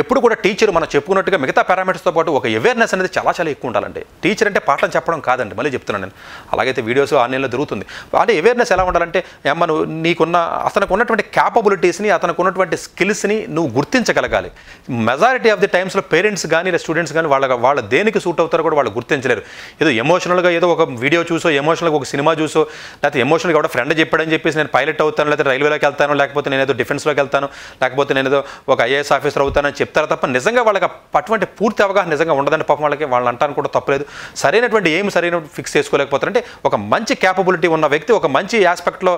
ఎప్పుడు కూడా టీచర్ మనం చెప్పుకున్నట్టుగా మిగతా పారామీటర్స్తో పాటు ఒక అవేర్నెస్ అనేది చాలా చాలా ఎక్కువ ఉండాలండి. టీచర్ అంటే పాఠం చెప్పడం కాదండి మళ్ళీ చెప్తున్నాను నేను. అలాగైతే వీడియోస్ ఆన్లైన్లో దొరుకుతుంది. అంటే అవేర్నెస్ ఎలా ఉండాలంటే మనం నీకున్న అతనికి ఉన్నటువంటి క్యాపబిలిటీస్ని అతనికి ఉన్నటువంటి స్కిల్స్ని నువ్వు గుర్తించగలగాలి. మెజారిటీ ఆఫ్ ది టైమ్స్లో పేరెంట్స్ కానీ లేదా స్టూడెంట్స్ కానీ వాళ్ళ వాళ్ళ దేనికి సూట్ అవుతారో కూడా వాళ్ళు గుర్తించలేరు. ఏదో ఎమోషనల్గా ఏదో ఒక వీడియో చూసో ఎమోషనల్గా ఒక సినిమా చూసో లేకపోతే ఎమోషనల్గా కూడా ఫ్రెండ్ చెప్పాడని చెప్పేసి నేను పైలట్ అవుతాను లేకపోతే రైల్వేలోకి వెళ్తాను లేకపోతే నేను ఏదో డిఫెన్స్లోకి వెళ్తాను లేకపోతే నేను ఏదో ఒక ఐఏఎస్ ఆఫీసర్ అవుతానని చెప్తారు తప్ప నిజంగా వాళ్ళకి అటువంటి పూర్తి అవగాహన నిజంగా ఉండదని పాపం వాళ్ళకి వాళ్ళు అంటాను కూడా తప్పలేదు. సరైనటువంటి ఏం సరైన ఫిక్స్ చేసుకోలేకపోతారు అంటే ఒక మంచి క్యాపబిలిటీ ఉన్న వ్యక్తి ఒక మంచి ఆస్పెక్ట్లో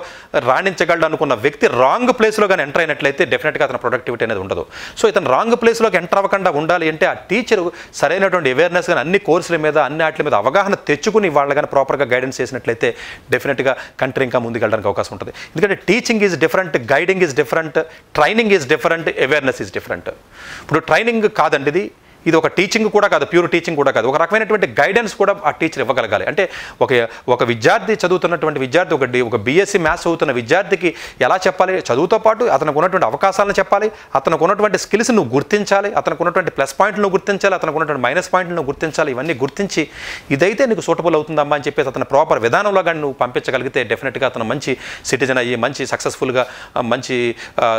రాణించగలడు అనుకున్న వ్యక్తి రాంగ్ ప్లేస్లో కానీ ఎంటర్ అయినట్లయితే డెఫినెట్గా అతని ప్రొడక్టివిటీ అనేది ఉండదు. సో ఇతను రాంగ్ ప్లేస్లోకి ఎంటర్ అవ్వకుండా ఉండాలి అంటే ఆ టీచర్ సరైనటువంటి అవేర్నెస్ కానీ అన్ని కోర్సుల మీద అన్ని వాటి మీద అవగాహన తెచ్చుకుని వాళ్ళు కానీ ప్రాపర్గా గైడెన్స్ చేసినట్లయితే డెఫినెట్గా కంట్రీ ఇంకా ముందుకెళ్ళడానికి అవకాశం ఉంటుంది. ఎందుకంటే teaching is different guiding is different training is different awareness is different ఇప్పుడు ట్రైనింగ్ కాదండి ఇది. ఇది ఒక టీచింగ్ కూడా కాదు ప్యూర్ టీచింగ్ కూడా కాదు. ఒక రకమైనటువంటి గైడెన్స్ కూడా ఆ టీచర్ ఇవ్వగలగాలి. అంటే ఒక ఒక విద్యార్థి చదువుతున్నటువంటి విద్యార్థి ఒక ఒక బీఎస్సీ మ్యాథ్స్ చదువుతున్న విద్యార్థికి ఎలా చెప్పాలి? చదువుతో పాటు అతనికి ఉన్నటువంటి అవకాశాలను చెప్పాలి. అతనికి ఉన్నటువంటి స్కిల్స్ నువ్వు గుర్తించాలి. అతనికి ఉన్నటువంటి ప్లస్ పాయింట్లు గుర్తించాలి. అతనికి ఉన్నటువంటి మైనస్ పాయింట్లు గుర్తించాలి. ఇవన్నీ గుర్తించి ఇదైతే నీకు సూటబుల్ అవుతుందమ్మా అని చెప్పేసి అతను ప్రాపర్ విధానంలో కానీ నువ్వు పంపించగలిగితే డెఫినెట్గా అతను మంచి సిటిజన్ అయ్యి మంచి సక్సెస్ఫుల్గా మంచి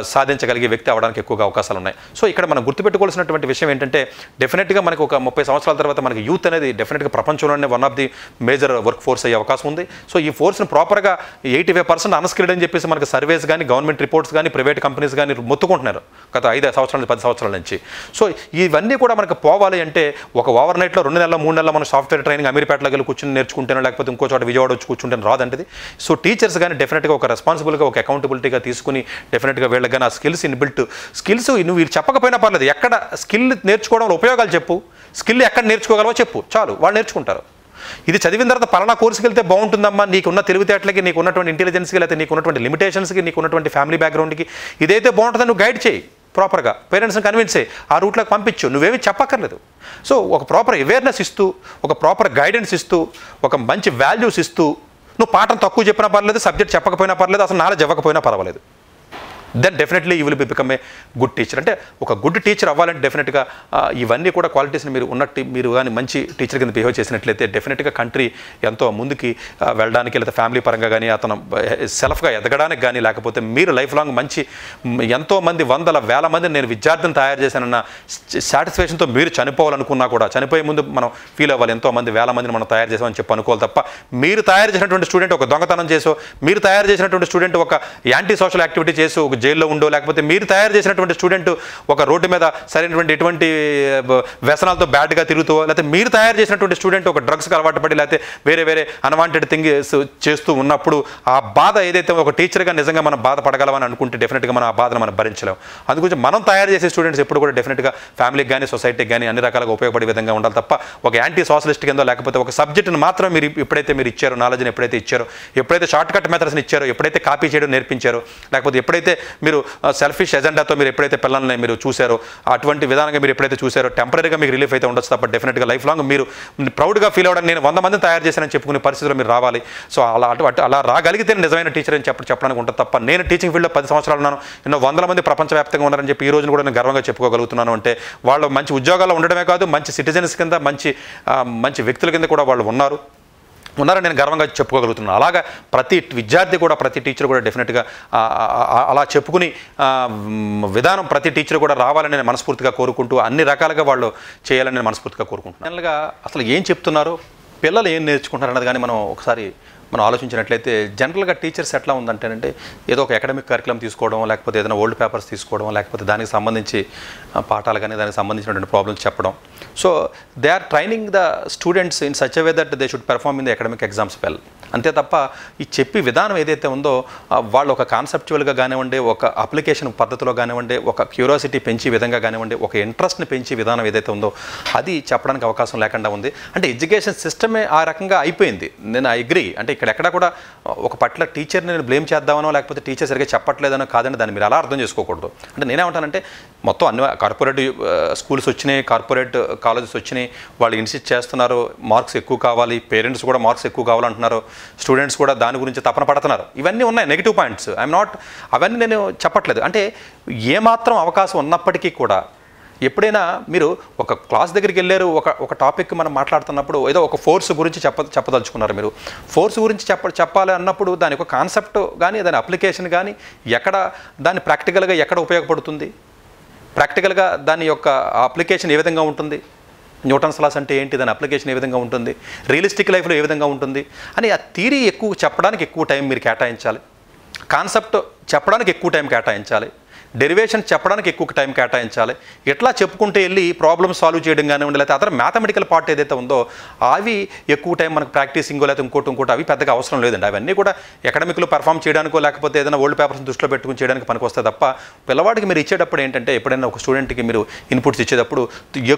సాధించగలిగే వ్యక్తి అవడానికి ఎక్కువగా అవకాశాలు ఉన్నాయి. సో ఇక్కడ మనం గుర్తుపెట్టుకోవాల్సినటువంటి విషయం ఏంటంటే డెఫినెట్గా మనకు ఒక ముప్పై సంవత్సరాల తర్వాత మనకి యూత్ అనేది డెఫినెట్గా ప్రపంచంలోనే one of the major work force అయ్యే అవకాశం ఉంది. సో ఈ ఫోర్స్ని ప్రాపర్గా ఎయిటీ ఫైవ్ పర్సెంట్ అన్స్కిల్డ్ అని చెప్పేసి మనకి సర్వేస్ కానీ గవర్నమెంట్ రిపోర్ట్స్ కానీ ప్రైవేట్ కంపెనీస్ కానీ మొత్తుకుంటున్నారు. గత ఐదు సంవత్సరాల నుంచి పది సంవత్సరాల నుంచి. సో ఇవన్నీ కూడా మనకు పోవాలి అంటే ఒక ఓవర్ నైట్లో రెండు నెలల మూడు నెలల మనం సాఫ్ట్వేర్ ట్రైనింగ్ అమీర్పేటలోకి వెళ్ళి కూర్చుని నేర్చుకుంటానో లేకపోతే ఇంకో చోట విజయవాడ వచ్చి కూర్చుంటాను రాదంటది సో టీచర్స్ కానీ డెఫినెట్గా ఒక రెస్పాన్సిబుల్గా ఒక అకౌంటబిలిటీగా తీసుకుని డెఫినెట్గా వీళ్ళకి కానీ ఆ స్కిల్స్ ఇన్బిల్ట్ స్కిల్స్ నువ్వు వీళ్ళు చెప్పకపోయినా పర్లేదు. ఎక్కడ స్కిల్ నేర్చుకోవడంలో ఉపయోగాలు చెప్పు. స్కిల్ ఎక్కడ నేర్చుకోగలవో చెప్పు. చాలు వాళ్ళు నేర్చుకుంటారు. ఇది చదివిన తర్వాత పలానా కోర్సుకి వెళ్తే బాగుంటుందమ్మా. నీకున్న తెలివితేటలకి నీకు ఉన్నటువంటి ఇంటెలిజెన్స్కి లేకపోతే నీకు ఉన్నటువంటి లిమిటేషన్స్కి నీకు ఉన్నటువంటి ఫ్యామిలీ బ్యాక్గ్రౌండ్కి ఇదైతే బాగుంటుందని నువ్వు గైడ్ చేయి ప్రాపర్గా పేరెంట్స్ని కన్విన్స్ చేయి. ఆ రూట్లోకి పంపించు. నువ్వేమి చెప్పక్కర్లేదు. సో ఒక ప్రాపర్ అవేర్నెస్ ఇస్తూ ఒక ప్రాపర్ గైడెన్స్ ఇస్తూ ఒక మంచి వాల్యూస్ ఇస్తూ నువ్వు పాఠం తక్కువ చెప్పినా పర్లేదు సబ్జెక్ట్ చెప్పకపోయినా పర్లేదు అసలు నాలెడ్జ్ ఇవ్వకపోయినా పర్వాలేదు. Then definitely you will be become a good teacher అంటే ఒక గుడ్ టీచర్ అవ్వాలంటే డెఫినెట్గా ఇవన్నీ కూడా క్వాలిటీస్ని మీరు ఉన్నట్టు మీరు కానీ మంచి టీచర్ కింద బిహేవ్ చేసినట్లయితే డెఫినెట్గా కంట్రీ ఎంతో ముందుకి వెళ్ళడానికి లేదా ఫ్యామిలీ పరంగా కానీ అతను సెల్ఫ్గా ఎదగడానికి కానీ లేకపోతే మీరు లైఫ్ లాంగ్ మంచి ఎంతోమంది వందల వేల మంది నేను విద్యార్థిని తయారు చేశానన్న సాటిస్ఫాక్షన్తో మీరు చనిపోవాలనుకున్నా కూడా చనిపోయే ముందు మనం ఫీల్ అవ్వాలి ఎంతో మంది వేల మందిని మనం తయారు చేసామని చెప్పి అనుకోవాలి తప్ప మీరు తయారు చేసినటువంటి స్టూడెంట్ ఒక దొంగతనం చేసో మీరు తయారు చేసినటువంటి స్టూడెంట్ ఒక యాంటీ సోషల్ యాక్టివిటీ చేసి ఒక జైల్లో ఉండో లేకపోతే మీరు తయారు చేసినటువంటి స్టూడెంట్ ఒక రోడ్డు మీద సరైనటువంటి ఎటువంటి వ్యసనాలతో బ్యాడ్గా తిరుగుతూ లేకపోతే మీరు తయారు చేసినటువంటి స్టూడెంట్ ఒక డ్రగ్స్కి అలవాటు పడి లేకపోతే వేరే వేరే అన్వాంటెడ్ థింగ్ చేస్తూ ఉన్నప్పుడు ఆ బాధ ఏదైతే ఒక టీచర్గా నిజంగా మనం బాధపడగలమని అనుకుంటే డెఫినెట్గా మనం ఆ బాధను మనం భరించలేం. అందుగురించి మనం తయారు చేసే స్టూడెంట్స్ ఎప్పుడు కూడా డెఫినెట్గా ఫ్యామిలీకి కానీ సొసైటీకి కానీ అన్ని రకాలుగా ఉపయోగపడే విధంగా ఉండాలి తప్ప ఒక యాంటీ సోషలిస్ట్ కింద లేకపోతే ఒక సబ్జెక్ట్ని మాత్రం మీరు ఎప్పుడైతే మీరు ఇచ్చారో నాలెడ్జ్ని ఎప్పుడైతే ఇచ్చారో ఎప్పుడైతే షార్ట్ కట్ మెథడ్స్ని ఇచ్చారో ఎప్పుడైతే కాపీ చేయడం నేర్పించారో లేకపోతే ఎప్పుడైతే మీరు సెల్ఫిష్ ఎజెండాతో మీరు ఎప్పుడైతే పిల్లల్ని మీరు చూశారో అటువంటి విధానంగా మీరు ఎప్పుడైతే చూశారో టెంపరీగా మీకు రిలీఫ్ అయితే ఉండొచ్చు తప్ప డెఫినెట్గా లైఫ్ లాంగ్ మీరు ప్రౌడ్గా ఫీల్ అవ్వడం నేను వంద మందిని తయారు చేశానని చెప్పుకునే పరిస్థితిలో మీరు రావాలి. సో అలా అటు అలా రాగలిగితే నిజమైన టీచర్ అని చెప్పి చెప్పడానికి ఉంటుంది తప్ప నేను టీచింగ్ ఫీల్డ్లో పది సంవత్సరాలు ఉన్నాను ఎన్నో వందల మంది ప్రపంచవ్యాప్తంగా ఉన్నారని చెప్పి ఈ రోజున కూడా నేను గర్వంగా చెప్పుకోగలుగుతున్నాను అంటే వాళ్ళు మంచి ఉద్యోగాల్లో ఉండడమే కాదు మంచి సిటిజన్స్ కింద మంచి మంచి వ్యక్తుల కింద కూడా వాళ్ళు ఉన్నారు. ఉన్నారని నేను గర్వంగా చెప్పుకోగలుగుతున్నాను. అలాగా ప్రతి విద్యార్థి కూడా ప్రతి టీచర్ కూడా డెఫినెట్గా అలా చెప్పుకుని విధానం ప్రతి టీచర్ కూడా రావాలని నేను మనస్ఫూర్తిగా కోరుకుంటూ అన్ని రకాలుగా వాళ్ళు చేయాలని నేను మనస్ఫూర్తిగా కోరుకుంటున్నాను. ఫైనల్గా అసలు ఏం చెప్తున్నారు? పిల్లలు ఏం నేర్చుకుంటున్నారు అన్నది కానీ మనం ఒకసారి మనం ఆలోచించినట్లయితే జనరల్గా టీచర్స్ ఎట్లా ఉందంటేనంటే ఏదో ఒక అకాడమిక్ కరికులం తీసుకోవడం లేకపోతే ఏదైనా ఓల్డ్ పేపర్స్ తీసుకోవడం లేకపోతే దానికి సంబంధించి పాఠాలు కానీ దానికి సంబంధించినటువంటి ప్రాబ్లమ్స్ చెప్పడం. So they are training the students in such way that they should perform in the academic exams well అంతే తప్ప ఈ చెప్పి విధానం ఏదైతే ఉందో వాళ్ళు ఒక కాన్సెప్చువల్గా కానివ్వండి ఒక అప్లికేషన్ పద్ధతిలో కానివ్వండి ఒక క్యూరియాసిటీ పెంచే విధంగా కానివ్వండి ఒక ఇంట్రెస్ట్ని పెంచే విధానం ఏదైతే ఉందో అది చెప్పడానికి అవకాశం లేకుండా ఉంది. అంటే ఎడ్యుకేషన్ సిస్టమే ఆ రకంగా అయిపోయింది. నేను ఐ అగ్రి అంటే ఇక్కడ ఎక్కడ కూడా ఒక పట్ల టీచర్ని నేను బ్లేమ్ చేద్దామనో లేకపోతే టీచర్ సరిగ్గా చెప్పట్లేదనో కాదండి దాన్ని మీరు అలా అర్థం చేసుకోకూడదు. అంటే నేనేమంటానంటే మొత్తం అన్ని కార్పొరేట్ స్కూల్స్ వచ్చినాయి కార్పొరేట్ కాలేజెస్ uh, వచ్చినాయి వాళ్ళు ఇన్సిస్ట్ చేస్తున్నారు మార్క్స్ ఎక్కువ కావాలి పేరెంట్స్ కూడా మార్క్స్ ఎక్కువ కావాలంటున్నారు. స్టూడెంట్స్ కూడా దాని గురించి తపన పడుతున్నారు. ఇవన్నీ ఉన్నాయి నెగిటివ్ పాయింట్స్ ఐఎమ్ నాట్ అవన్నీ నేను చెప్పట్లేదు. అంటే ఏమాత్రం అవకాశం ఉన్నప్పటికీ కూడా ఎప్పుడైనా మీరు ఒక క్లాస్ దగ్గరికి వెళ్ళారు ఒక ఒక టాపిక్ మనం మాట్లాడుతున్నప్పుడు ఏదో ఒక ఫోర్స్ గురించి చెప్ప చెప్పదలుచుకున్నారు మీరు. ఫోర్స్ గురించి చెప్ప చెప్పాలి అన్నప్పుడు దాని యొక్క కాన్సెప్ట్ కానీ దాని అప్లికేషన్ కానీ ఎక్కడ దాన్ని ప్రాక్టికల్గా ఎక్కడ ఉపయోగపడుతుంది? ప్రాక్టికల్గా దాని యొక్క అప్లికేషన్ ఏ విధంగా ఉంటుంది? న్యూటన్స్ లాస్ అంటే ఏంటి? దాని అప్లికేషన్ ఏ విధంగా ఉంటుంది? రియలిస్టిక్ లైఫ్లో ఏ విధంగా ఉంటుంది? అని ఆ థీరీ ఎక్కువ చెప్పడానికి ఎక్కువ టైం మీరు కేటాయించాలి. కాన్సెప్ట్ చెప్పడానికి ఎక్కువ టైం కేటాయించాలి. డెరివేషన్ చెప్పడానికి ఎక్కువ టైం కేటాయించాలి. ఎట్లా చెప్పుకుంటే వెళ్ళి ప్రాబ్లమ్ సాల్వ్ చేయడం కానివ్వండి లేకపోతే అతను మ్యాథమెటికల్ పార్ట్ ఏదైతే ఉందో అవి ఎక్కువ టైం మనకు ప్రాక్టీసింగో లేకపోతే ఇంకోటి ఇంకోటి అవి పెద్దగా అవసరం లేదండి. అవన్నీ కూడా ఎకడమిక్లో పర్ఫామ్ చేయడానికో లేకపోతే ఏదైనా ఓల్డ్ పేపర్స్ దృష్టిలో పెట్టుకుని చేయడానికి పనికి వస్తే తప్ప పిల్లవాడికి మీరు ఇచ్చేటప్పుడు ఏంటంటే ఎప్పుడైనా ఒక స్టూడెంట్కి మీరు ఇన్పుట్స్ ఇచ్చేటప్పుడు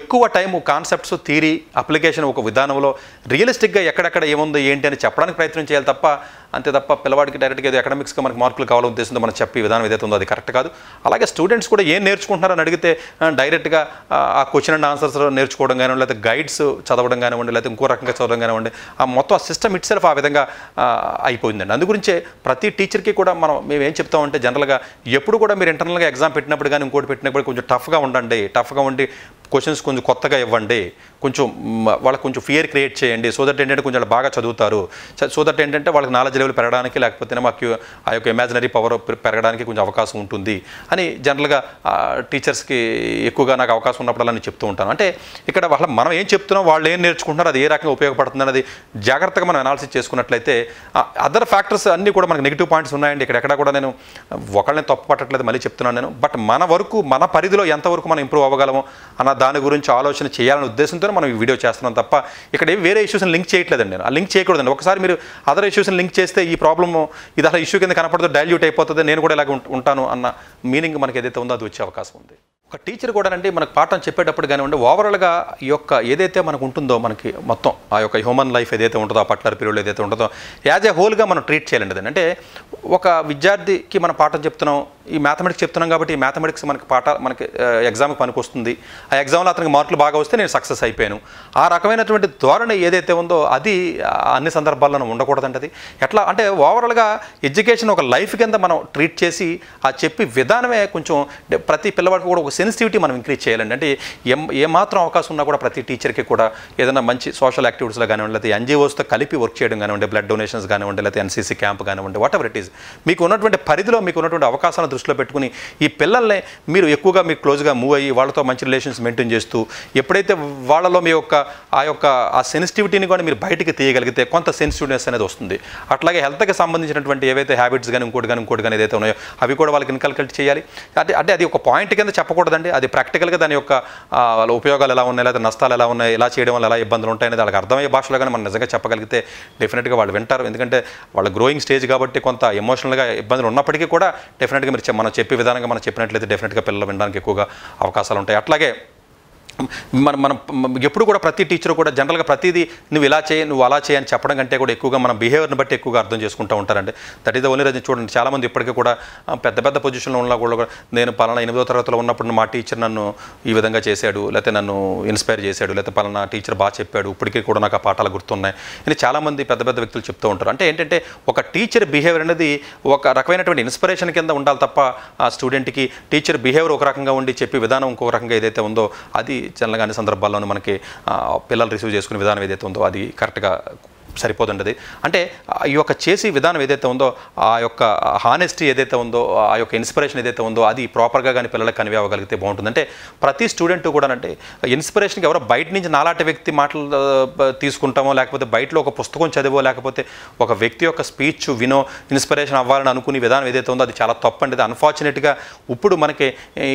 ఎక్కువ టైం కాన్సెప్ట్స్ థీరీ అప్లికేషన్ ఒక విధానంలో రియలిస్టిక్గా ఎక్కడెక్కడ ఏముందో ఏంటి అని చెప్పడానికి ప్రయత్నం చేయాలి తప్ప అంతే తప్ప పిల్లవాడికి డైరెక్ట్గా ఏదో ఎకడమిక్స్గా మనకి మార్కులు కావాలని ఉద్దేశంతో మనం చెప్పే విధానం ఏదైతే ఉందో అది కరెక్ట్ కాదు. అలాగే స్టూడెంట్స్ కూడా ఏం నేర్చుకుంటున్నారని అడిగితే డైరెక్ట్గా ఆ, క్వశ్చన్ అండ్ ఆన్సర్స్ నేర్చుకోవడం కానివ్వండి లేకపోతే గైడ్స్ చదవడం కానివ్వండి లేకపోతే ఇంకో రకంగా చదవడం కానివ్వండి ఆ మొత్తం ఆ సిస్టమ్ ఇట్ సెల్ఫ్ ఆ విధంగా అయిపోయిందండి. అందుగురించే ప్రతి టీచర్కి కూడా మనం మేము ఏం చెప్తామంటే జనరల్గా ఎప్పుడు కూడా మీరు ఇంటర్నల్గా ఎగ్జామ్ పెట్టినప్పుడు కానీ ఇంకోటి పెట్టినప్పుడు కొంచెం టఫ్గా ఉండండి టఫ్గా ఉండి క్వశ్చన్స్ కొంచెం కొత్తగా ఇవ్వండి. కొంచెం వాళ్ళకి కొంచెం ఫియర్ క్రియేట్ చేయండి. సో దట్ ఏంటంటే కొంచెం వాళ్ళు బాగా చదువుతారు. సో దట్ ఏంటంటే వాళ్ళకి నాలెడ్జ్ లెవెల్ పెరగడానికి లేకపోతే మాకు ఆ యొక్క ఇమాజినరీ పవర్ పెరగడానికి కొంచెం అవకాశం ఉంటుంది. అని జనరల్గా టీచర్స్కి ఎక్కువగా నాకు అవకాశం ఉన్నప్పుడల్లా నేను చెప్తూ ఉంటాను. అంటే ఇక్కడ వాళ్ళ మనం ఏం చెప్తున్నాం వాళ్ళు ఏం నేర్చుకుంటున్నారు అది ఏ రకంగా ఉపయోగపడుతుంది అనేది జాగ్రత్తగా మనం అనాలిసిస్ చేసుకున్నట్లయితే అదర్ ఫ్యాక్టర్స్ అన్నీ కూడా మనకి నెగిటివ్ పాయింట్స్ ఉన్నాయండి. ఇక్కడ ఎక్కడ కూడా నేను ఒకళ్ళని తప్పు పట్టట్లేదు మళ్ళీ చెప్తున్నాను నేను. బట్ మన వరకు మన పరిధిలో ఎంతవరకు మనం ఇంప్రూవ్ అవ్వగలము అన్న దాని గురించి ఆలోచన చేయాలనే ఉద్దేశంతో మనం ఈ వీడియో చేస్తున్నాం తప్ప ఇక్కడ వేరే ఇష్యూస్ని లింక్ చేయట్లేదండి నేను. ఆ లింక్ చేయకూడదండి. ఒకసారి మీరు అదర్ ఇష్యూస్ని లింక్ చేస్తే ఈ ప్రాబ్లమ్ ఇది అసలు ఇష్యూ కింద కనపడుతుంది డైల్యూట్ అయిపోతుంది నేను కూడా ఇలాగ ఉంటాను అన్న మీనింగ్ మనకి ఏదైతే ఉందో అది వచ్చే అవకాశం ఉంది. ఒక టీచర్ కూడా అంటే మనకు పాఠం చెప్పేటప్పుడు కానివ్వండి ఓవరాల్గా ఈ యొక్క ఏదైతే మనకు ఉంటుందో మనకి మొత్తం ఆ యొక్క హ్యూమన్ లైఫ్ ఏదైతే ఉంటుందో ఆ పర్టికులర్ పీరియడ్ ఏదైతే ఉంటుందో యాజ్ ఏ హోల్గా మనం ట్రీట్ చేయాలండి అంటే ఒక విద్యార్థికి మనం పాఠం చెప్తున్నాం ఈ మ్యాథమెటిక్స్ చెప్తున్నాం కాబట్టి ఈ మ్యాథమెటిక్స్ మనకి పాఠ మనకి ఎగ్జామ్కి పనికొస్తుంది. ఆ ఎగ్జామ్లో అతనికి మార్కులు బాగా వస్తే నేను సక్సెస్ అయిపోయాను. ఆ రకమైనటువంటి ధోరణి ఏదైతే ఉందో అది అన్ని సందర్భాల్లోనూ ఉండకూడదండి అది ఎట్లా అంటే ఓవరాల్గా ఎడ్యుకేషన్ ఒక లైఫ్ కింద మనం ట్రీట్ చేసి ఆ చెప్పి విధానమే కొంచెం ప్రతి పిల్లవాడికి కూడా ఒక సెన్సిటివిటీ మనం ఇంక్రీజ్ చేయాలండి. అంటే ఏ ఏమాత్రం అవకాశం ఉన్నా కూడా ప్రతి టీచర్కి కూడా ఏదైనా మంచి సోషల్ యాక్టివిటీస్లో కానివ్వండి లేకపోతే ఎన్జిఓస్తో కలిపి వర్క్ చేయడం కానివ్వండి బ్లడ్ డొనేషన్స్ కానివ్వండి లేకపోతే ఎన్సీసీ క్యాంప్ కానివ్వండి వాట్ ఎవర్ ఇట్ ఈస్ మీకు ఉన్నటువంటి పరిధిలో మీకు ఉన్నటువంటి అవకాశాలను దృష్టిలో పెట్టుకుని ఈ పిల్లల్ని మీరు ఎక్కువగా మీరు క్లోజ్గా మూవ్ అయ్యి వాళ్ళతో మంచి రిలేషన్స్ మెయింటైన్ చేస్తూ ఎప్పుడైతే వాళ్ళలో మీ యొక్క ఆ యొక్క ఆ సెన్సిటివిటీని కూడా మీరు బయటికి తీయగలిగితే కొంత సెన్సిటివ్నెస్ అనేది వస్తుంది. అట్లాగే హెల్త్కి సంబంధించినటువంటి ఏవైతే హ్యాబిట్స్ కానీ ఇంకోటి కానీ ఇంకోటి కానీ ఏదైతే ఉన్నాయో అవి కూడా వాళ్ళకి ఇన్కల్కల్ట్ చేయాలి. అంటే అంటే అది ఒక పాయింట్ కింద చెప్పకూడదండి. అది ప్రాక్టికల్గా దాని యొక్క వాళ్ళ ఉపయోగాలు ఎలా ఉన్నాయి లేదా నష్టాలు ఎలా ఉన్నాయి ఎలా చేయడం వల్ల ఎలా ఇబ్బందులు ఉంటాయి అనేది వాళ్ళకి అర్థమయ్యే భాషలో కానీ మనం నిజంగా చెప్పగలిగితే డెఫినెట్గా వాళ్ళు వింటారు. ఎందుకంటే వాళ్ళ గ్రోయింగ్ స్టేజ్ కాబట్టి కొంత ఎమోషనల్గా ఇబ్బందులు ఉన్నప్పటికీ కూడా డెఫినెట్గా మీరు మనం చెప్పే విధానంగా మనం చెప్పినట్లయితే డెఫినెట్గా పిల్లలు వినడానికి ఎక్కువగా అవకాశాలు ఉంటాయి. అట్లాగే మనం మనం ఎప్పుడు కూడా ప్రతి టీచర్ కూడా జనరల్గా ప్రతిదీ నువ్వు ఇలా చేయి నువ్వు అలా చేయి అని చెప్పడం కంటే కూడా ఎక్కువగా మన బిహేవియర్ని బట్టి ఎక్కువగా అర్థం చేసుకుంటూ ఉంటారండి. That is the only reason చూడండి చాలామంది ఇప్పటికీ కూడా పెద్ద పెద్ద పొజిషన్లో ఉన్న కూడా నేను పలానా ఎనిమిదో తరగతిలో ఉన్నప్పుడు మా టీచర్ నన్ను ఈ విధంగా చేశాడు లేకపోతే నన్ను ఇన్స్పైర్ చేశాడు లేకపోతే పలానా టీచర్ బాగా చెప్పాడు ఇప్పటికీ కూడా నాకు ఆ పాఠాలు గుర్తున్నాయి ఇది చాలామంది పెద్ద పెద్ద వ్యక్తులు చెప్తూ ఉంటారు. అంటే ఏంటంటే ఒక టీచర్ బిహేవియర్ అనేది ఒక రకమైనటువంటి ఇన్స్పిరేషన్ కింద ఉండాలి తప్ప ఆ స్టూడెంట్కి టీచర్ బిహేవియర్ ఒక రకంగా ఉండి చెప్పే విధానం ఇంకో రకంగా ఏదైతే ఉందో అది చిన్నగానే అన్ని సందర్భాల్లోనూ మనకి పిల్లలు రిసీవ్ చేసుకునే విధానం ఏదైతే ఉందో అది కరెక్ట్గా సరిపోతుండది అంటే ఈ యొక్క చేసే విధానం ఏదైతే ఉందో ఆ యొక్క హానెస్టీ ఏదైతే ఉందో ఆ యొక్క ఇన్స్పిరేషన్ ఏదైతే ఉందో అది ప్రాపర్గా కానీ పిల్లలకు కన్వే అవ్వగలిగితే బాగుంటుంది. అంటే ప్రతి స్టూడెంట్ కూడా అంటే ఇన్స్పిరేషన్కి ఎవరో బయట నుంచి నాలాంటి వ్యక్తి మాటలు తీసుకుంటామో లేకపోతే బయటలో ఒక పుస్తకం చదివో లేకపోతే ఒక వ్యక్తి యొక్క స్పీచ్ వినో ఇన్స్పిరేషన్ అవ్వాలని అనుకునే విధానం ఏదైతే ఉందో అది చాలా తప్పండి. అన్ఫార్చునేట్గా ఇప్పుడు మనకి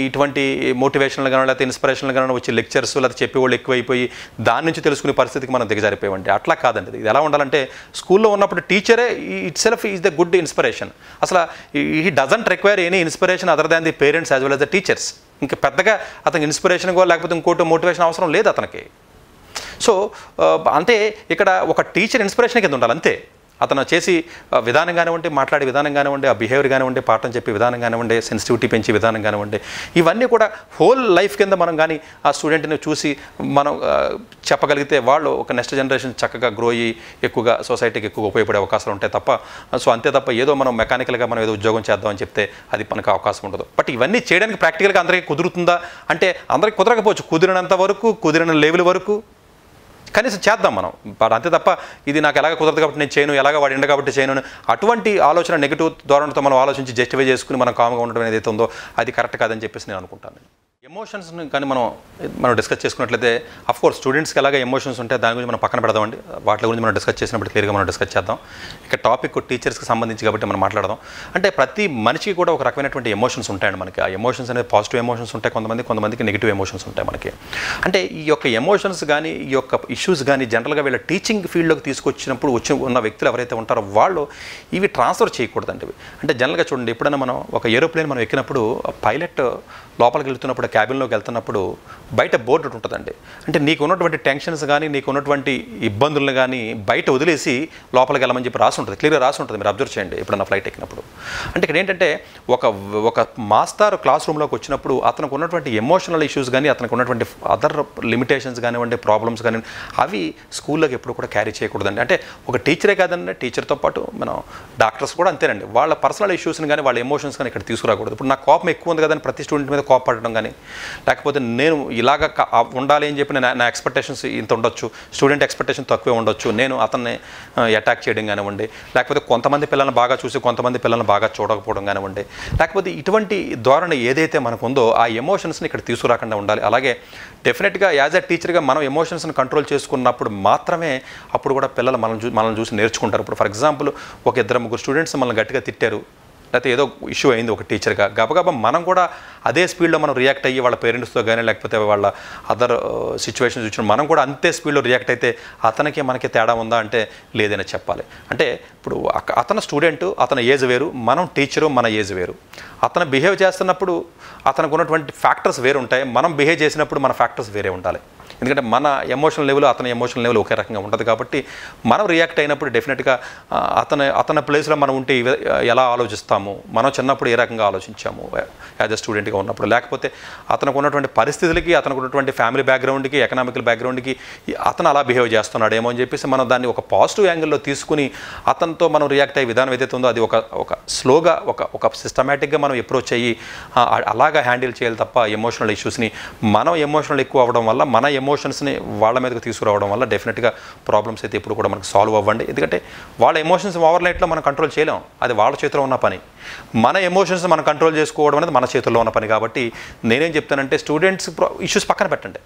ఇటువంటి మోటివేషన్లు కానీ లేకపోతే ఇన్స్పిరేషన్లు కానీ వచ్చి లెక్చర్స్ లేకపోతే చెప్పేవాళ్ళు ఎక్కువైపోయి దాని నుంచి తెలుసుకునే పరిస్థితికి మనం దిగజారిపోయామండి. అట్లా కాదండి. ఇది ఎలా ఉండాలంటే స్కూల్లో ఉన్నప్పుడు టీచరే itself is the good inspiration అసలు ఈ doesn't require any inspiration other than the parents as well as the teachers ఇంకా పెద్దగా అతనికి ఇన్స్పిరేషన్ లేకపోతే ఇంకోటి మోటివేషన్ అవసరం లేదు అతనికి. సో uh, అంటే ఇక్కడ ఒక టీచర్ ఇన్స్పిరేషన్ కింద ఉండాలి అంతే. అతను చేసి విధానం కానివ్వండి మాట్లాడే విధానం కానివ్వండి ఆ బిహేవియర్ కానివ్వండి పాఠం చెప్పే విధానం కానివ్వండి సెన్సిటివిటీ పెంచే విధానం కానివ్వండి ఇవన్నీ కూడా హోల్ లైఫ్ కింద మనం కానీ ఆ స్టూడెంట్ని చూసి మనం చెప్పగలిగితే వాళ్ళు ఒక నెక్స్ట్ జనరేషన్ చక్కగా గ్రో అయ్యి ఎక్కువగా సొసైటీకి ఎక్కువ ఉపయోగపడే అవకాశాలు ఉంటాయి తప్ప సో అంతే తప్ప ఏదో మనం మెకానికల్గా మనం ఏదో ఉద్యోగం చేద్దామని చెప్తే అది మనకు అవకాశం ఉండదు. బట్ ఇవన్నీ చేయడానికి ప్రాక్టికల్గా అందరికీ కుదురుతుందా? అంటే అందరికీ కుదరకపోవచ్చు. కుదిరినంత వరకు కుదిరిన లెవెల్ వరకు కనీసం చేద్దాం మనం. అంతే తప్ప ఇది నాకు ఎలాగ కుదరదు కాబట్టి నేను చేయను ఎలాగ వాడు ఎండ కాబట్టి చేయను అటువంటి ఆలోచన నెగిటివ్ ధోరణితో మనం ఆలోచించి జస్టిఫై చేసుకుని మనం కామ్గా ఉండడం ఏదైతే ఉందో అది కరెక్ట్ కాదని చెప్పేసి నేను అనుకుంటాను. ఎమోషన్స్ని కానీ మనం మనం డిస్కస్ చేసుకున్నట్లయితే అఫ్ కోర్స్ స్టూడెంట్స్కి ఎలాగ ఎమోషన్స్ ఉంటే దాని గురించి మనం పక్కన పెడదామండి. వాటి గురించి మనం డిస్కస్ చేసినప్పుడు క్లియర్గా మనం డిస్కస్ చేద్దాం. ఇక టాపిక్ టీచర్స్కి సంబంధించి కాబట్టి మనం మాట్లాడదాం. అంటే ప్రతి మనిషికి కూడా ఒక రకమైనటువంటి ఎమోషన్స్ ఉంటాయండి మనకి. ఆ ఎమోషన్స్ అనేది పాజిటివ్ ఎమోషన్స్ ఉంటాయి కొంతమంది కొంతమందికి నెగిటివ్ ఎమోషన్స్ ఉంటాయి మనకి. అంటే ఈ యొక్క ఎమోషన్స్ కానీ ఈ యొక్క ఇష్యూస్ కానీ జనరల్గా వీళ్ళ టీచింగ్ ఫీల్డ్లోకి తీసుకొచ్చినప్పుడు వచ్చి ఉన్న వ్యక్తులు ఎవరైతే ఉంటారో వాళ్ళు ఇవి ట్రాన్స్ఫర్ చేయకూడదండి. అంటే జనరల్గా చూడండి ఎప్పుడైనా మనం ఒక ఏరోప్లేన్ మనం ఎక్కినప్పుడు పైలట్ లోపలికి వెళ్తున్నప్పుడు క్యాబిన్లోకి వెళ్తున్నప్పుడు బయట బోర్డు ఒకటి ఉంటుందండి. అంటే నీకు ఉన్నటువంటి టెన్షన్స్ కానీ నీకు ఉన్నటువంటి ఇబ్బందులను కానీ బయట వదిలేసి లోపలికి వెళ్ళమని చెప్పి రాసి ఉంటుంది. క్లియర్గా రాసి ఉంటుంది. మీరు అబ్జర్వ్ చేయండి ఎప్పుడన్నా ఫ్లైట్ ఎక్కినప్పుడు. అంటే ఇక్కడ ఏంటంటే ఒక ఒక మాస్టర్ క్లాస్ రూమ్లోకి వచ్చినప్పుడు అతనికి ఉన్నటువంటి ఎమోషనల్ ఇష్యూస్ కానీ అతనికి ఉన్నటువంటి అదర్ లిమిటేషన్స్ కానివ్వండి ప్రాబ్లమ్స్ కానీ అవి స్కూల్లోకి ఎప్పుడు కూడా క్యారీ చేయకూడదండి. అంటే ఒక టీచరే కాదండి టీచర్తో పాటు మనం డాక్టర్స్ కూడా అంతేనండి. వాళ్ళ పర్సనల్ ఇష్యూస్ని కానీ వాళ్ళ ఎమోషన్స్ కానీ ఇక్కడ తీసుకురాకూడదు. ఇప్పుడు నా కోపం ఎక్కువ ఉంది కదని ప్రతి స్టూడెంట్ మీద కోపడడం కానీ లేకపోతే నేను ఇలాగ ఉండాలి అని చెప్పి నేను నా ఎక్స్పెక్టేషన్స్ ఇంత ఉండొచ్చు స్టూడెంట్ ఎక్స్పెక్టేషన్ తక్కువే ఉండొచ్చు నేను అతన్ని అటాక్ చేయడం కానివ్వండి లేకపోతే కొంతమంది పిల్లల్ని బాగా చూసి కొంతమంది పిల్లల్ని బాగా చూడకపోవడం కానివ్వండి లేకపోతే ఇటువంటి ధోరణి ఏదైతే మనకు ఉందో ఆ ఎమోషన్స్ని ఇక్కడ తీసుకురాకుండా ఉండాలి. అలాగే డెఫినెట్గా యాజ్ అ టీచర్గా మనం ఎమోషన్స్ని కంట్రోల్ చేసుకున్నప్పుడు మాత్రమే అప్పుడు కూడా పిల్లలు మనం చూ మనల్ని చూసి నేర్చుకుంటారు. ఇప్పుడు ఫర్ ఎగ్జాంపుల్ ఒక ఇద్దరు ముగ్గురు స్టూడెంట్స్ మనల్ని గట్టిగా తిట్టారు. లేకపోతే ఏదో ఇష్యూ అయింది ఒక టీచర్గా గబగబా మనం కూడా అదే స్పీడ్లో మనం రియాక్ట్ అయ్యి వాళ్ళ పేరెంట్స్తో కానీ లేకపోతే వాళ్ళ అదర్ సిచ్యువేషన్స్ ఇచ్చిన మనం కూడా అంతే స్పీడ్లో రియాక్ట్ అయితే అతనికి మనకి తేడా ఉందా అంటే లేదని చెప్పాలి. అంటే ఇప్పుడు అతను స్టూడెంట్ అతని ఏజ్ వేరు మనం టీచరు మన ఏజ్ వేరు. అతను బిహేవ్ చేస్తున్నప్పుడు అతనికి ఉన్నటువంటి ఫ్యాక్టర్స్ వేరు ఉంటాయి మనం బిహేవ్ చేసినప్పుడు మన ఫ్యాక్టర్స్ వేరే ఉండాలి. ఎందుకంటే మన ఎమోషనల్ లెవెల్ అతని ఎమోషనల్ లెవెల్ ఒకే రకంగా ఉంటుంది కాబట్టి మనం రియాక్ట్ అయినప్పుడు డెఫినెట్గా అతని అతని ప్లేస్లో మనం ఉంటే ఎలా ఆలోచిస్తాము? మనం చిన్నప్పుడు ఏ రకంగా ఆలోచించాము? యాజ్ అ స్టూడెంట్గా ఉన్నప్పుడు. లేకపోతే అతనికి ఉన్నటువంటి పరిస్థితులకి అతనికి ఉన్నటువంటి ఫ్యామిలీ బ్యాక్గ్రౌండ్కి ఎకనామికల్ బ్యాక్గ్రౌండ్కి అతను అలా బిహేవ్ చేస్తున్నాడు ఏమో అని చెప్పేసి మనం దాన్ని ఒక పాజిటివ్ యాంగిల్లో తీసుకుని అతనితో మనం రియాక్ట్ అయ్యే విధానం ఏదైతే ఉందో అది ఒక ఒక స్లోగా ఒక ఒక సిస్టమేటిక్గా మనం అప్రోచ్ అయ్యి అలాగా హ్యాండిల్ చేయాలి తప్ప ఎమోషనల్ ఇష్యూస్ని మనం ఎమోషనల్ ఎక్కువ అవ్వడం వల్ల మన ఎమో ఎమోషన్స్ని వాళ్ళ మీదకి తీసుకురావడం వల్ల డెఫినెట్గా ప్రాబ్లమ్స్ అయితే ఇప్పుడు కూడా మనకు సాల్వ్ అవ్వండి. ఎందుకంటే వాళ్ళ ఎమోషన్స్ ఓవర్ నైట్లో మనం కంట్రోల్ చేయలేం. అది వాళ్ళ చేతిలో ఉన్న పని. మన ఎమోషన్స్ మనం కంట్రోల్ చేసుకోవడం అనేది మన చేతుల్లో ఉన్న పని కాబట్టి నేనేం చెప్తానంటే స్టూడెంట్స్ ఇష్యూస్ పక్కన పెట్టండి.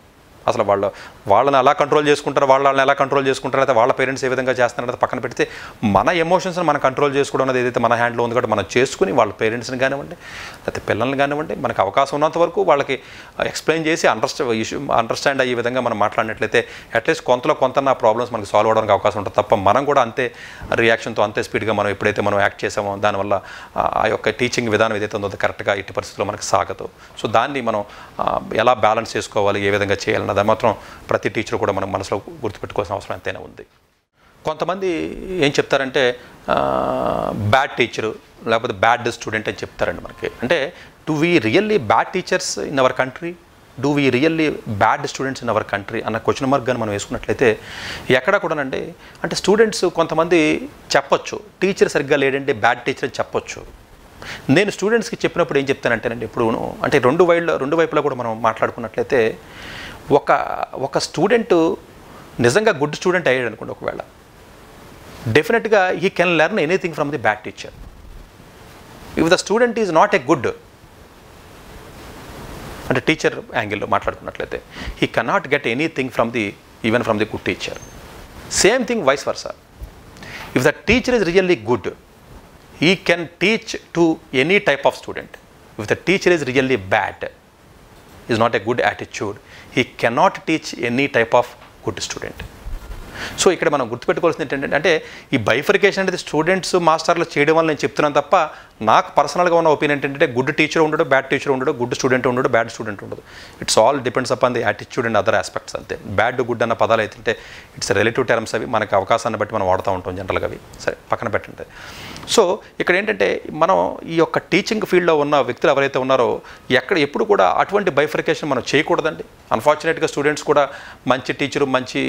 అసలు వాళ్ళు వాళ్ళని ఎలా కంట్రోల్ చేసుకుంటారు వాళ్ళని ఎలా కంట్రోల్ చేసుకుంటారు అయితే వాళ్ళ పేరెంట్స్ ఏ విధంగా చేస్తున్నారో పక్కన పెడితే మన ఎమోషన్స్ని మనం కంట్రోల్ చేసుకోవడం అనేది ఏదైతే మన హ్యాండ్లో ఉంది కాబట్టి మనం చేసుకుని వాళ్ళ పేరెంట్స్ని కానివ్వండి లేకపోతే పిల్లల్ని కానివ్వండి మనకు అవకాశం ఉన్నంత వరకు వాళ్ళకి ఎక్స్ప్లెయిన్ చేసి అండర్స్టా ఇష్యూ అండర్స్టాండ్ అయ్యే విధంగా మనం మాట్లాడినట్లయితే అట్లీస్ట్ కొంతలో కొంత నా ప్రాబ్లమ్స్ మనకి సాల్వ్ అవడానికి అవకాశం ఉంటుంది. తప్ప మనం కూడా అంతే రియాక్షన్తో అంతే స్పీడ్గా మనం ఎప్పుడైతే మనం యాక్ట్ చేసామో దానివల్ల ఆ- యొక్క టీచింగ్ విధానం ఏదైతే ఉందో కరెక్ట్గా ఇట్టి పరిస్థితుల్లో మనకు సాగదు. సో దాన్ని మనం ఎలా బ్యాలెన్స్ చేసుకోవాలి ఏ విధంగా చేయాలన్నది మాత్రం ప్రతి టీచర్ కూడా మనం మనసులో గుర్తుపెట్టుకోవాల్సిన అవసరం ఎంతైనా ఉంది. కొంతమంది ఏం చెప్తారంటే బ్యాడ్ టీచరు లేకపోతే బ్యాడ్ స్టూడెంట్ అని చెప్తారండి మనకి. అంటే do we really bad teachers in our country do we really bad students in our country అన్న క్వశ్చన్ మార్క్ కానీ మనం వేసుకున్నట్లయితే ఎక్కడ కూడానండి అంటే స్టూడెంట్స్ కొంతమంది చెప్పొచ్చు. టీచర్ సరిగ్గా లేడంటే బ్యాడ్ టీచర్ అని చెప్పొచ్చు. నేను స్టూడెంట్స్కి చెప్పినప్పుడు ఏం చెప్తానంటేనండి ఇప్పుడు అంటే రెండు వైళ్ళ రెండు వైపులా కూడా మనం మాట్లాడుకున్నట్లయితే ఒక ఒక స్టూడెంట్ నిజంగా గుడ్ స్టూడెంట్ అయ్యాడు అనుకోండి ఒకవేళ. డెఫినెట్గా he can learn anything from the bad teacher if the student is not a good అంటే టీచర్ యాంగిల్లో మాట్లాడుకున్నట్లయితే he cannot get anything from the even from the good teacher same thing vice versa if the teacher is really good he can teach to any type of student if the teacher is really bad is not a good attitude he cannot teach any type of good student. So ఇక్కడ మనం గుర్తుపెట్టుకోవాల్సింది ఏంటంటే అంటే ఈ bifurcation అనేది students మాస్టర్లు చేయడం వల్ల నేను చెప్తున్నాను తప్ప నాకు పర్సనల్గా ఉన్న ఒపీనియన్ ఏంటంటే గుడ్ టీచర్ ఉండడు బ్యాడ్ టీచర్ ఉండడు గుడ్ స్టూడెంట్ ఉండడు బ్యాడ్ స్టూడెంట్ ఉండదు. It's all depends upon the attitude and other aspects అంతే. బ్యాడ్ గుడ్ అన్న పదాలు అయితే ఇట్స్ రిలేటివ్ టర్మ్స్ అవి మనకి అవకాశాన్ని బట్టి మనం వాడుతూ ఉంటాం జనరల్గా అవి. సరే పక్కన పెట్టండి. సో ఇక్కడ ఏంటంటే మనం ఈ యొక్క టీచింగ్ ఫీల్డ్లో ఉన్న వ్యక్తులు ఎవరైతే ఉన్నారో ఎక్కడ ఎప్పుడు కూడా అటువంటి బైఫర్కేషన్ మనం చేయకూడదండి. అన్ఫార్చునేట్గా స్టూడెంట్స్ కూడా మంచి టీచరు మంచి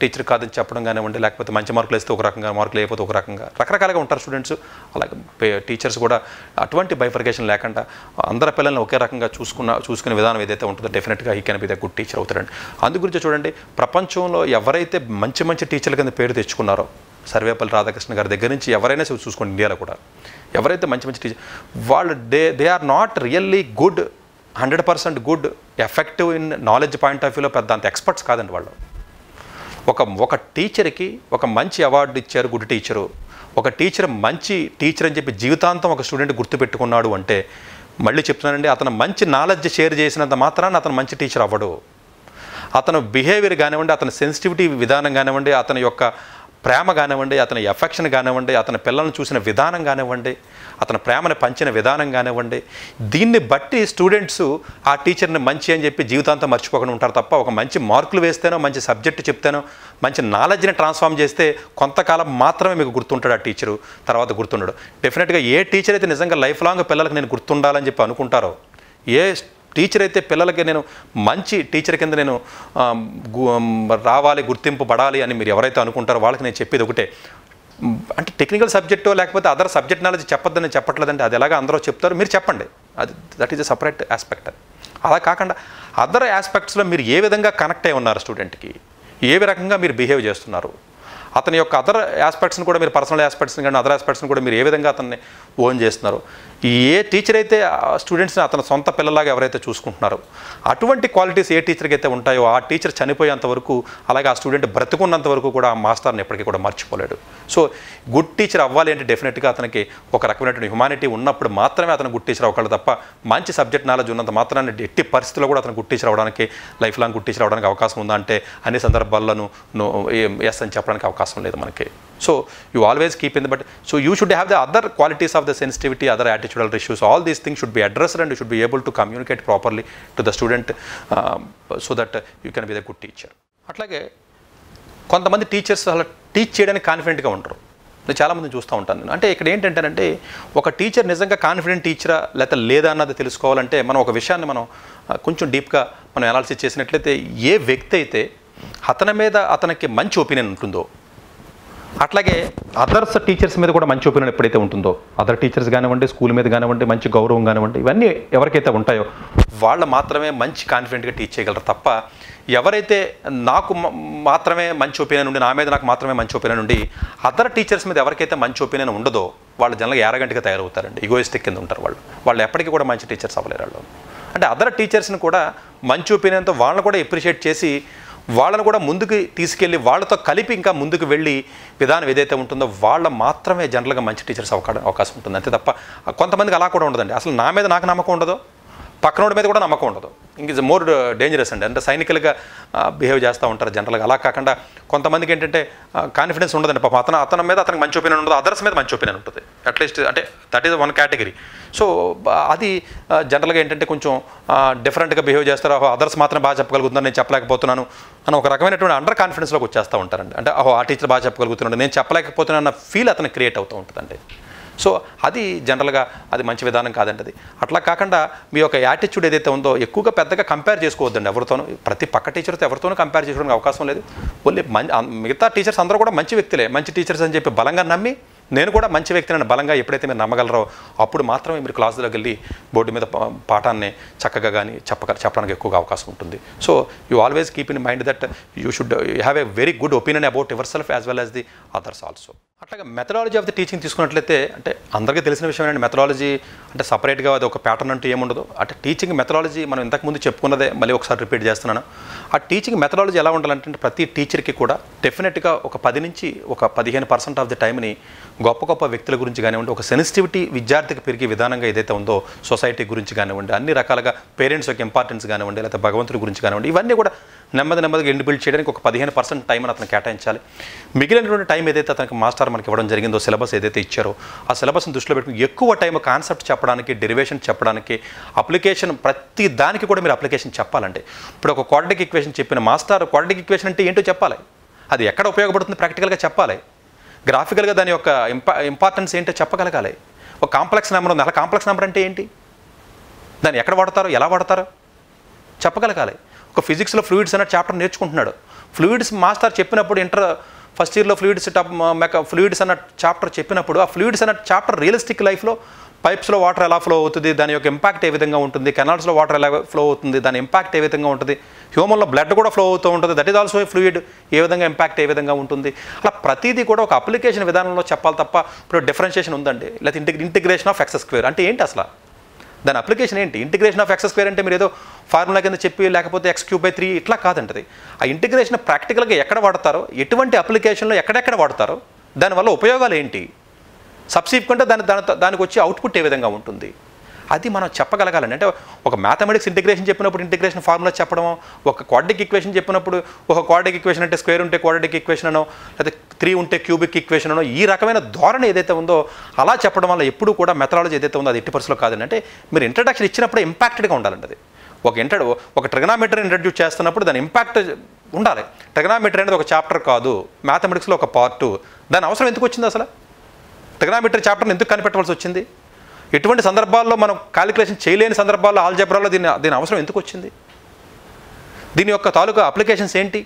టీచర్ కాదని చెప్పడం కానివ్వండి లేకపోతే మంచి మార్కులు వేస్తే ఒక రకంగా మార్కులు లేకపోతే ఒక రకంగా రకరకాలుగా ఉంటారు స్టూడెంట్స్. అలాగే టీచర్స్ కూడా అటువంటి బైఫర్కేషన్ లేకుండా అందరి పిల్లల్ని ఒకే రకంగా చూసుకున్న చూసుకునే విధానం ఏదైతే ఉంటుందో డెఫినెట్గా he can be the good teacher అవుతారండి. అందు గురించి చూడండి ప్రపంచంలో ఎవరైతే మంచి మంచి టీచర్ల కింద పేరు తెచ్చుకున్నారో సర్వేపల్లి రాధాకృష్ణ గారి దగ్గర నుంచి ఎవరైనా చూసుకోండి ఇండియాలో కూడా. ఎవరైతే మంచి మంచి టీచర్ వాళ్ళు they they are not really good hundred percent good effective in knowledge point of వ్యూలో పెద్ద అంత ఎక్స్పర్ట్స్ కాదండి వాళ్ళు. ఒక ఒక టీచర్కి ఒక మంచి అవార్డు ఇచ్చారు గుడ్ టీచరు. ఒక టీచర్ మంచి టీచర్ అని చెప్పి జీవితాంతం ఒక స్టూడెంట్ గుర్తుపెట్టుకున్నాడు అంటే మళ్ళీ చెప్తున్నానండి అతను మంచి నాలెడ్జ్ షేర్ చేసినంత మాత్రాన అతను మంచి టీచర్ అవ్వడు. అతను బిహేవియర్ కానివ్వండి అతని సెన్సిటివిటీ విధానం కానివ్వండి అతని యొక్క ప్రేమ కానివ్వండి అతని ఎఫెక్షన్ కానివ్వండి అతని పిల్లలను చూసిన విధానం కానివ్వండి అతని ప్రేమను పంచిన విధానం కానివ్వండి దీన్ని బట్టి స్టూడెంట్స్ ఆ టీచర్ని మంచి అని చెప్పి జీవితాంతం మర్చిపోకుండా ఉంటారు తప్ప ఒక మంచి మార్కులు వేస్తేనో మంచి సబ్జెక్ట్ చెప్తేనో మంచి నాలెడ్జ్ని ట్రాన్స్ఫార్మ్ చేస్తే కొంతకాలం మాత్రమే మీకు గుర్తుంటాడు ఆ టీచరు తర్వాత గుర్తుండడు. డెఫినెట్గా ఏ టీచర్ అయితే నిజంగా లైఫ్ లాంగ్ పిల్లలకు నేను గుర్తుండాలని చెప్పి అనుకుంటారో ఏ టీచర్ అయితే పిల్లలకి నేను మంచి టీచర్ కింద నేను గు- రావాలి గుర్తింపు పడాలి అని మీరు ఎవరైతే అనుకుంటారో వాళ్ళకి నేను చెప్పేది ఒకటే. అంటే టెక్నికల్ సబ్జెక్టో లేకపోతే అదర్ సబ్జెక్ట్ నాలెడ్జ్ చెప్పొద్దని చెప్పట్లేదంటే అది ఎలాగ అందరూ చెప్తారో మీరు చెప్పండి. అది that is a separate aspect అది అలా కాకుండా అదర్ ఆస్పెక్ట్స్లో మీరు ఏ విధంగా కనెక్ట్ అయి ఉన్నారు స్టూడెంట్కి ఏ రకంగా మీరు బిహేవ్ చేస్తున్నారు? అతని యొక్క అదర్ ఆస్పెక్ట్స్ని కూడా మీరు పర్సనల్ ఆస్పెక్ట్స్ని కానీ అదర్ ఆస్పెక్ట్స్ని కూడా మీరు ఏ విధంగా అతన్ని ఓన్ చేస్తున్నారు? ఏ టీచర్ అయితే స్టూడెంట్స్ని అతని సొంత పిల్లలాగా ఎవరైతే చూసుకుంటున్నారో అటువంటి క్వాలిటీస్ ఏ టీచర్కి అయితే ఉంటాయో ఆ టీచర్ చనిపోయేంత వరకు అలాగే ఆ స్టూడెంట్ బ్రతుకున్నంత వరకు కూడా ఆ మాస్టర్ని ఎప్పటికీ కూడా మర్చిపోలేడు. సో గుడ్ టీచర్ అవ్వాలి అంటే డెఫినెట్గా అతనికి ఒక రకమైనటువంటి హ్యుమానిటీ ఉన్నప్పుడు మాత్రమే అతను గుడ్ టీచర్ అవ్వగలడు తప్ప మంచి సబ్జెక్ట్ నాలెడ్జ్ ఉన్నంత మాత్రాన్ని ఎట్టి పరిస్థితుల్లో కూడా అతను గుడ్ టీచర్ అవడానికి లైఫ్ లాంగ్ గుడ్ టీచర్ అవడానికి అవకాశం ఉందా అంటే అన్ని సందర్భాల్లోనూ నో ఎస్ అని చెప్పడానికి అవకాశం లేదు మనకి. So you always keep in the but so you should have the other qualities of the sensitivity other attitudinal issues all these things should be addressed and should be able to communicate properly to the student so that you can be the good teacher అట్లాగే కొంతమంది teachers అలా teach చేయడానికి కాన్ఫిడెంట్గా ఉంటారు నేను చాలామంది చూస్తూ ఉంటాను నేను. అంటే ఇక్కడ ఏంటంటేనంటే ఒక టీచర్ నిజంగా కాన్ఫిడెంట్ టీచరా లేకపోతే లేదా అన్నది తెలుసుకోవాలంటే మనం ఒక విషయాన్ని మనం కొంచెం డీప్గా మనం అనాలిసిస్ చేసినట్లయితే ఏ వ్యక్తి అయితే అతని మీద అతనికి మంచి ఒపీనియన్ ఉంటుందో అట్లాగే అదర్స్ టీచర్స్ మీద కూడా మంచి ఒపీనియన్ ఎప్పుడైతే ఉంటుందో అదర్ టీచర్స్ కానివ్వండి స్కూల్ మీద కానివ్వండి మంచి గౌరవం కానివ్వండి ఇవన్నీ ఎవరికైతే ఉంటాయో వాళ్ళు మాత్రమే మంచి కాన్ఫిడెంట్గా టీచ్ చేయగలరు తప్ప ఎవరైతే నాకు మాత్రమే మంచి ఒపీనియన్ ఉండి నా మీద నాకు మాత్రమే మంచి ఒపీనియన్ ఉండి అదర్ టీచర్స్ మీద ఎవరికైతే మంచి ఒపీనియన్ ఉండదో వాళ్ళు జనరల్గా ఎరగంటగా తయారవుతారండి ఈగోయిస్టిక్ కింద ఉంటారు వాళ్ళు. వాళ్ళు ఎప్పటికీ కూడా మంచి టీచర్స్ అవ్వలేరు వాళ్ళు. అంటే అదర్ టీచర్స్ని కూడా మంచి ఒపీనియన్తో వాళ్ళని కూడా ఎప్రిషియేట్ చేసి వాళ్ళను కూడా ముందుకు తీసుకెళ్ళి వాళ్ళతో కలిపి ఇంకా ముందుకు వెళ్ళి విధానం ఏదైతే ఉంటుందో వాళ్ళ మాత్రమే జనరల్గా మంచి టీచర్స్ అవకాశం ఉంటుంది. అంతే తప్ప కొంతమందికి అలా కూడా ఉండదండి. అసలు నా మీద నాకు నమ్మకం ఉండదు. పక్కనోడి మీద కూడా నమ్మకం ఉండదు. ఇంక ఇస్ మోర్ డేంజరస్ అండి. అంటే సైనికులుగా uh, బిహేవ్ చేస్తూ ఉంటారు జనరల్గా. అలా కాకుండా కొంతమందికి ఏంటంటే uh, కాన్ఫిడెన్స్ ఉండదండి. పాపం అతను అతని మీద అతనికి మంచి ఒపీనియన్ ఉండదు అదర్స్ మీద మంచి ఒపీనియన్ ఉంటుంది. అట్లీస్ట్ అంటే that is one category so అది uh, జనరల్గా ఏంటంటే కొంచెం డిఫరెంట్గా బిహేవ్ చేస్తారు. ఓహో అదర్స్ మాత్రం బాగా చెప్పగలుగుతున్నాను నేను చెప్పలేకపోతున్నాను అని ఒక రకమైనటువంటి అండర్ కాన్ఫిడెన్స్లోకి వచ్చేస్తూ ఉంటారండి. అంటే ఓహో ఆ టీచర్ బాగా చెప్పగలుగుతున్నాడు నేను చెప్పలేకపోతున్నాను అన్న ఫీల్ అతను క్రియేట్ అవుతూ ఉంటుందండి. సో అది జనరల్గా అది మంచి విధానం కాదండి అది అట్లా కాకుండా మీ యొక్క యాటిట్యూడ్ ఏదైతే ఉందో ఎక్కువగా పెద్దగా కంపేర్ చేసుకోవద్దండి ఎవరితోనూ. ప్రతి పక్క టీచర్తో ఎవరితోనూ కంపేర్ చేసుకోవడానికి అవకాశం లేదు. ఓన్లీ మిగతా టీచర్స్ అందరూ కూడా మంచి వ్యక్తులే. మంచి టీచర్స్ అని చెప్పి బలంగా నమ్మి నేను కూడా మంచి వ్యక్తిని బలంగా ఎప్పుడైతే మీరు నమ్మగలరో అప్పుడు మాత్రమే మీరు క్లాసులోకి వెళ్ళి బోర్డు మీద పా- పాఠాన్ని చక్కగా కానీ చెప్పగల చెప్పడానికి ఎక్కువగా అవకాశం ఉంటుంది. So you always keep in mind that you should you have a very good opinion about yourself as well as the others also. అట్లాగే మెథడాలజీ ఆఫ్ ది టీచింగ్ తీసుకున్నట్లయితే అంటే అందరికీ తెలిసిన విషయం ఏంటంటే మెథడాలజీ అంటే సపరేట్గా అది ఒక ప్యాటర్న్ అంటూ ఏముండదు. అంటే టీచింగ్ మెథడాలజీ మనం ఇంతకుముందు చెప్పుకున్నదే మళ్ళీ ఒకసారి రిపీట్ చేస్తున్నాను. ఆ టీచింగ్ మెథడాలజీ ఎలా ఉండాలంటే ప్రతి టీచర్కి కూడా డెఫినెట్గా ఒక పది నుంచి ఒక పదిహేను పర్సెంట్ ఆఫ్ ది టైంని గొప్ప గొప్ప వ్యక్తుల గురించి కానివ్వండి ఒక సెన్సిటివిటీ విద్యార్థికి పెరిగే విధానంగా ఏదైతే ఉందో సొసైటీ గురించి కానివ్వండి అన్ని రకాలుగా పేరెంట్స్ యొక్క ఇంపార్టెన్స్ కానివ్వండి లేకపోతే భగవంతుడి గురించి కానివ్వండి ఇవన్నీ కూడా నెమ్మది నెమ్మదిగా ఎండ్ బిల్డ్ చేయడానికి ఒక పదిహేను పర్సెంట్ టైం అతను కేటాయించాలి. మిగిలినటువంటి టైం ఏదైతే అతనికి మాస్టర్ మనకి ఇవ్వడం జరిగిందో సిలబస్ ఏదైతే ఇచ్చారో ఆ సిలబస్ని దృష్టిలో పెట్టుకుని ఎక్కువ టైం కాన్సెప్ట్ చెప్పడానికి డెరివేషన్ చెప్పడానికి అప్లికేషన్ ప్రతి దానికి కూడా మీరు అప్లికేషన్ చెప్పాలండి ఇప్పుడు ఒక క్వాడ్రిటిక్ ఈక్వేషన్ చెప్పిన మాస్టర్ క్వాడ్రిటిక్ ఈక్వేషన్ అంటే ఏంటో చెప్పాలి. అది ఎక్కడ ఉపయోగపడుతుంది? ప్రాక్టికల్గా చెప్పాలి. గ్రాఫికల్గా దాని యొక్క ఇంపా ఇంపార్టెన్స్ ఏంటో చెప్పగలగాలి. ఒక కాంప్లెక్స్ నెంబర్ ఉంది. అలా కాంప్లెక్స్ నెంబర్ అంటే ఏంటి? దాన్ని ఎక్కడ వాడతారు? ఎలా వాడతారు? చెప్పగలగాలి. ఒక ఫిజిక్స్లో ఫ్లూయిడ్స్ అనే చాప్టర్ నేర్చుకుంటున్నాడు. ఫ్లూయిడ్స్ మాస్టర్ చెప్పినప్పుడు ఇంటర్ ఫస్ట్ ఇయర్లో ఫ్లూయిడ్స్ టాప్ మెక ఫ్లూయిడ్స్ అన్న చాప్టర్ చెప్పినప్పుడు ఆ ఫ్లూయిడ్స్ అన్న చాప్టర్ రియలిస్టిక్ లైఫ్లో పైప్స్లో వాటర్ ఎలా ఫ్లో అవుతుంది దాని యొక్క ఇంపాక్ట్ ఏ విధంగా ఉంటుంది కెనాల్స్లో వాటర్ ఎలా ఫ్లో అవుతుంది దాని ఇంపాక్ట్ ఏ విధంగా ఉంటుంది హ్యూమన్లో బ్లడ్ కూడా ఫ్లో అవుతూ ఉంటుంది that is also a fluid ఏ విధంగా ఇంపాక్ట్ ఏ విధంగా ఉంటుంది. అలా ప్రతిదీ కూడా ఒక అప్లికేషన్ విధానంలో చెప్పాలి తప్ప ఇప్పుడు డిఫరెన్షియేషన్ ఉందండి. లేకపోతే ఇంటి ఇంటిగ్రేషన్ ఆఫ్ ఎక్స్ స్క్వేర్ అంటే ఏంటి అసలు? దాని అప్లికేషన్ ఏంటి? ఇంటిగ్రేషన్ ఆఫ్ ఎక్స్ స్క్వేర్ అంటే మీరు ఏదో ఫార్ములా కింద చెప్పి లేకపోతే ఎక్స్ క్యూబ్ బై త్రీ ఇట్లా కాదంటది. ఆ ఇంటిగ్రేషన్ ప్రాక్టికల్గా ఎక్కడ వాడతారో ఎటువంటి అప్లికేషన్లో ఎక్కడెక్కడ వాడతారో దానివల్ల ఉపయోగాలు ఏంటి? సబ్సీక్వెంట్గా దాని దాని దానికి వచ్చే అవుట్పుట్ ఏ విధంగా ఉంటుంది? అది మనం చెప్పగలగాలండి. అంటే ఒక మ్యాథమెటిక్స్ ఇంటిగ్రేషన్ చెప్పినప్పుడు ఇంటిగ్రేషన్ ఫార్ములా చెప్పడం ఒక క్వాడ్రిక్ ఈక్వేషన్ చెప్పినప్పుడు ఒక క్వాడ్రిక్ ఈక్వేషన్ అంటే స్క్వేర్ ఉంటే క్వాడ్రిక్ ఈక్వేషన్ అనో లేదా త్రీ ఉంటే క్యూబిక్ ఈక్వేషన్ అనో ఈ రకమైన ధోరణి ఏదైతే ఉందో అలా చెప్పడం వల్ల ఎప్పుడు కూడా మెథడాలజీ ఏదైతే ఉందో అది ఎట్టి పరిస్థితిలో కాదండి. అంటే మీరు ఇంట్రడక్షన్ ఇచ్చినప్పుడు ఇంపాక్టెడ్గా ఉండాలండి అది. ఒక ఇంటర్ ఒక ట్రిగనామెట్రీ ఇంట్రడ్యూస్ చేస్తున్నప్పుడు దాని ఇంపాక్ట్ ఉండాలి. ట్రిగనామెట్రీ అనేది ఒక చాప్టర్ కాదు మ్యాథమెటిక్స్లో ఒక పార్ట్ దాని అవసరం ఎందుకు వచ్చింది అసలు? ట్రిగనామెట్రీ చాప్టర్ని ఎందుకు కనిపెట్టవలసి వచ్చింది? ఎటువంటి సందర్భాల్లో మనం కాలిక్యులేషన్ చేయలేని సందర్భాల్లో ఆల్జబ్రాలో దీని దీని అవసరం ఎందుకు వచ్చింది? దీని యొక్క తాలూకా అప్లికేషన్స్ ఏంటి?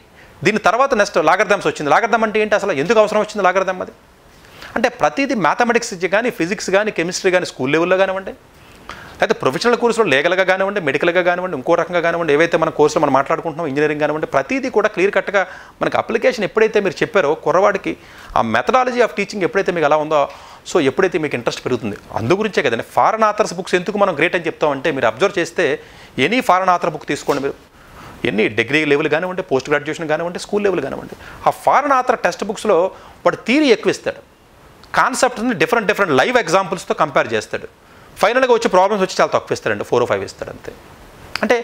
దీని తర్వాత నెక్స్ట్ లాగర్దమ్స్ వచ్చింది. లాగర్దమ్ అంటే ఏంటి? అసలు ఎందుకు అవసరం వచ్చింది లాగర్దమ్ అది? అంటే ప్రతిదీ మ్యాథమెటిక్స్ కానీ ఫిజిక్స్ కానీ కెమిస్ట్రీ కానీ స్కూల్ లెవెల్లో కానివ్వండి అయితే ప్రొఫెషనల్ కోర్సులో లీగల్గా కానివ్వండి మెడికల్గా కానివ్వండి ఇంకో రకంగా కానివ్వండి ఏవైతే మన కోర్సులో మనం మాట్లాడుకుంటున్నాం ఇంజనీరింగ్ కానివ్వండి ప్రతిదీ కూడా క్లియర్ కట్గా మనకి అప్లికేషన్ ఎప్పుడైతే మీరు చెప్పారో కుర్రవాడికి ఆ మెథడాలజీ ఆఫ్ టీచింగ్ ఎప్పుడైతే మీకు ఎలా ఉందో సో ఎప్పుడైతే మీకు ఇంట్రెస్ట్ పెరుగుతుంది అందు గురించే కదండి. ఫారెన్ ఆథర్స్ బుక్స్ ఎందుకు మనం గ్రేట్ అని చెప్తామంటే మీరు అబ్జర్వ్ చేస్తే ఎనీ ఫారెన్ ఆథర్ బుక్ తీసుకోండి మీరు. ఎన్ని డిగ్రీ లెవెల్ కానివ్వండి పోస్ట్ గ్రాడ్యుయేషన్ కానివ్వండి స్కూల్ లెవెల్ కానివ్వండి. ఆ ఫారెన్ ఆథర్ టెక్స్ట్ బుక్స్లో వాడు థీరీ ఎక్కువ ఇస్తాడు. కాన్సెప్ట్ని డిఫరెంట్ డిఫరెంట్ లైవ్ ఎగ్జాంపుల్స్తో కంపేర్ చేస్తాడు. ఫైనల్గా వచ్చి ప్రాబ్లమ్స్ వచ్చి చాలా తక్కువ ఇస్తాడండి ఫోర్ ఫైవ్ ఇస్తాడు అంతే. అంటే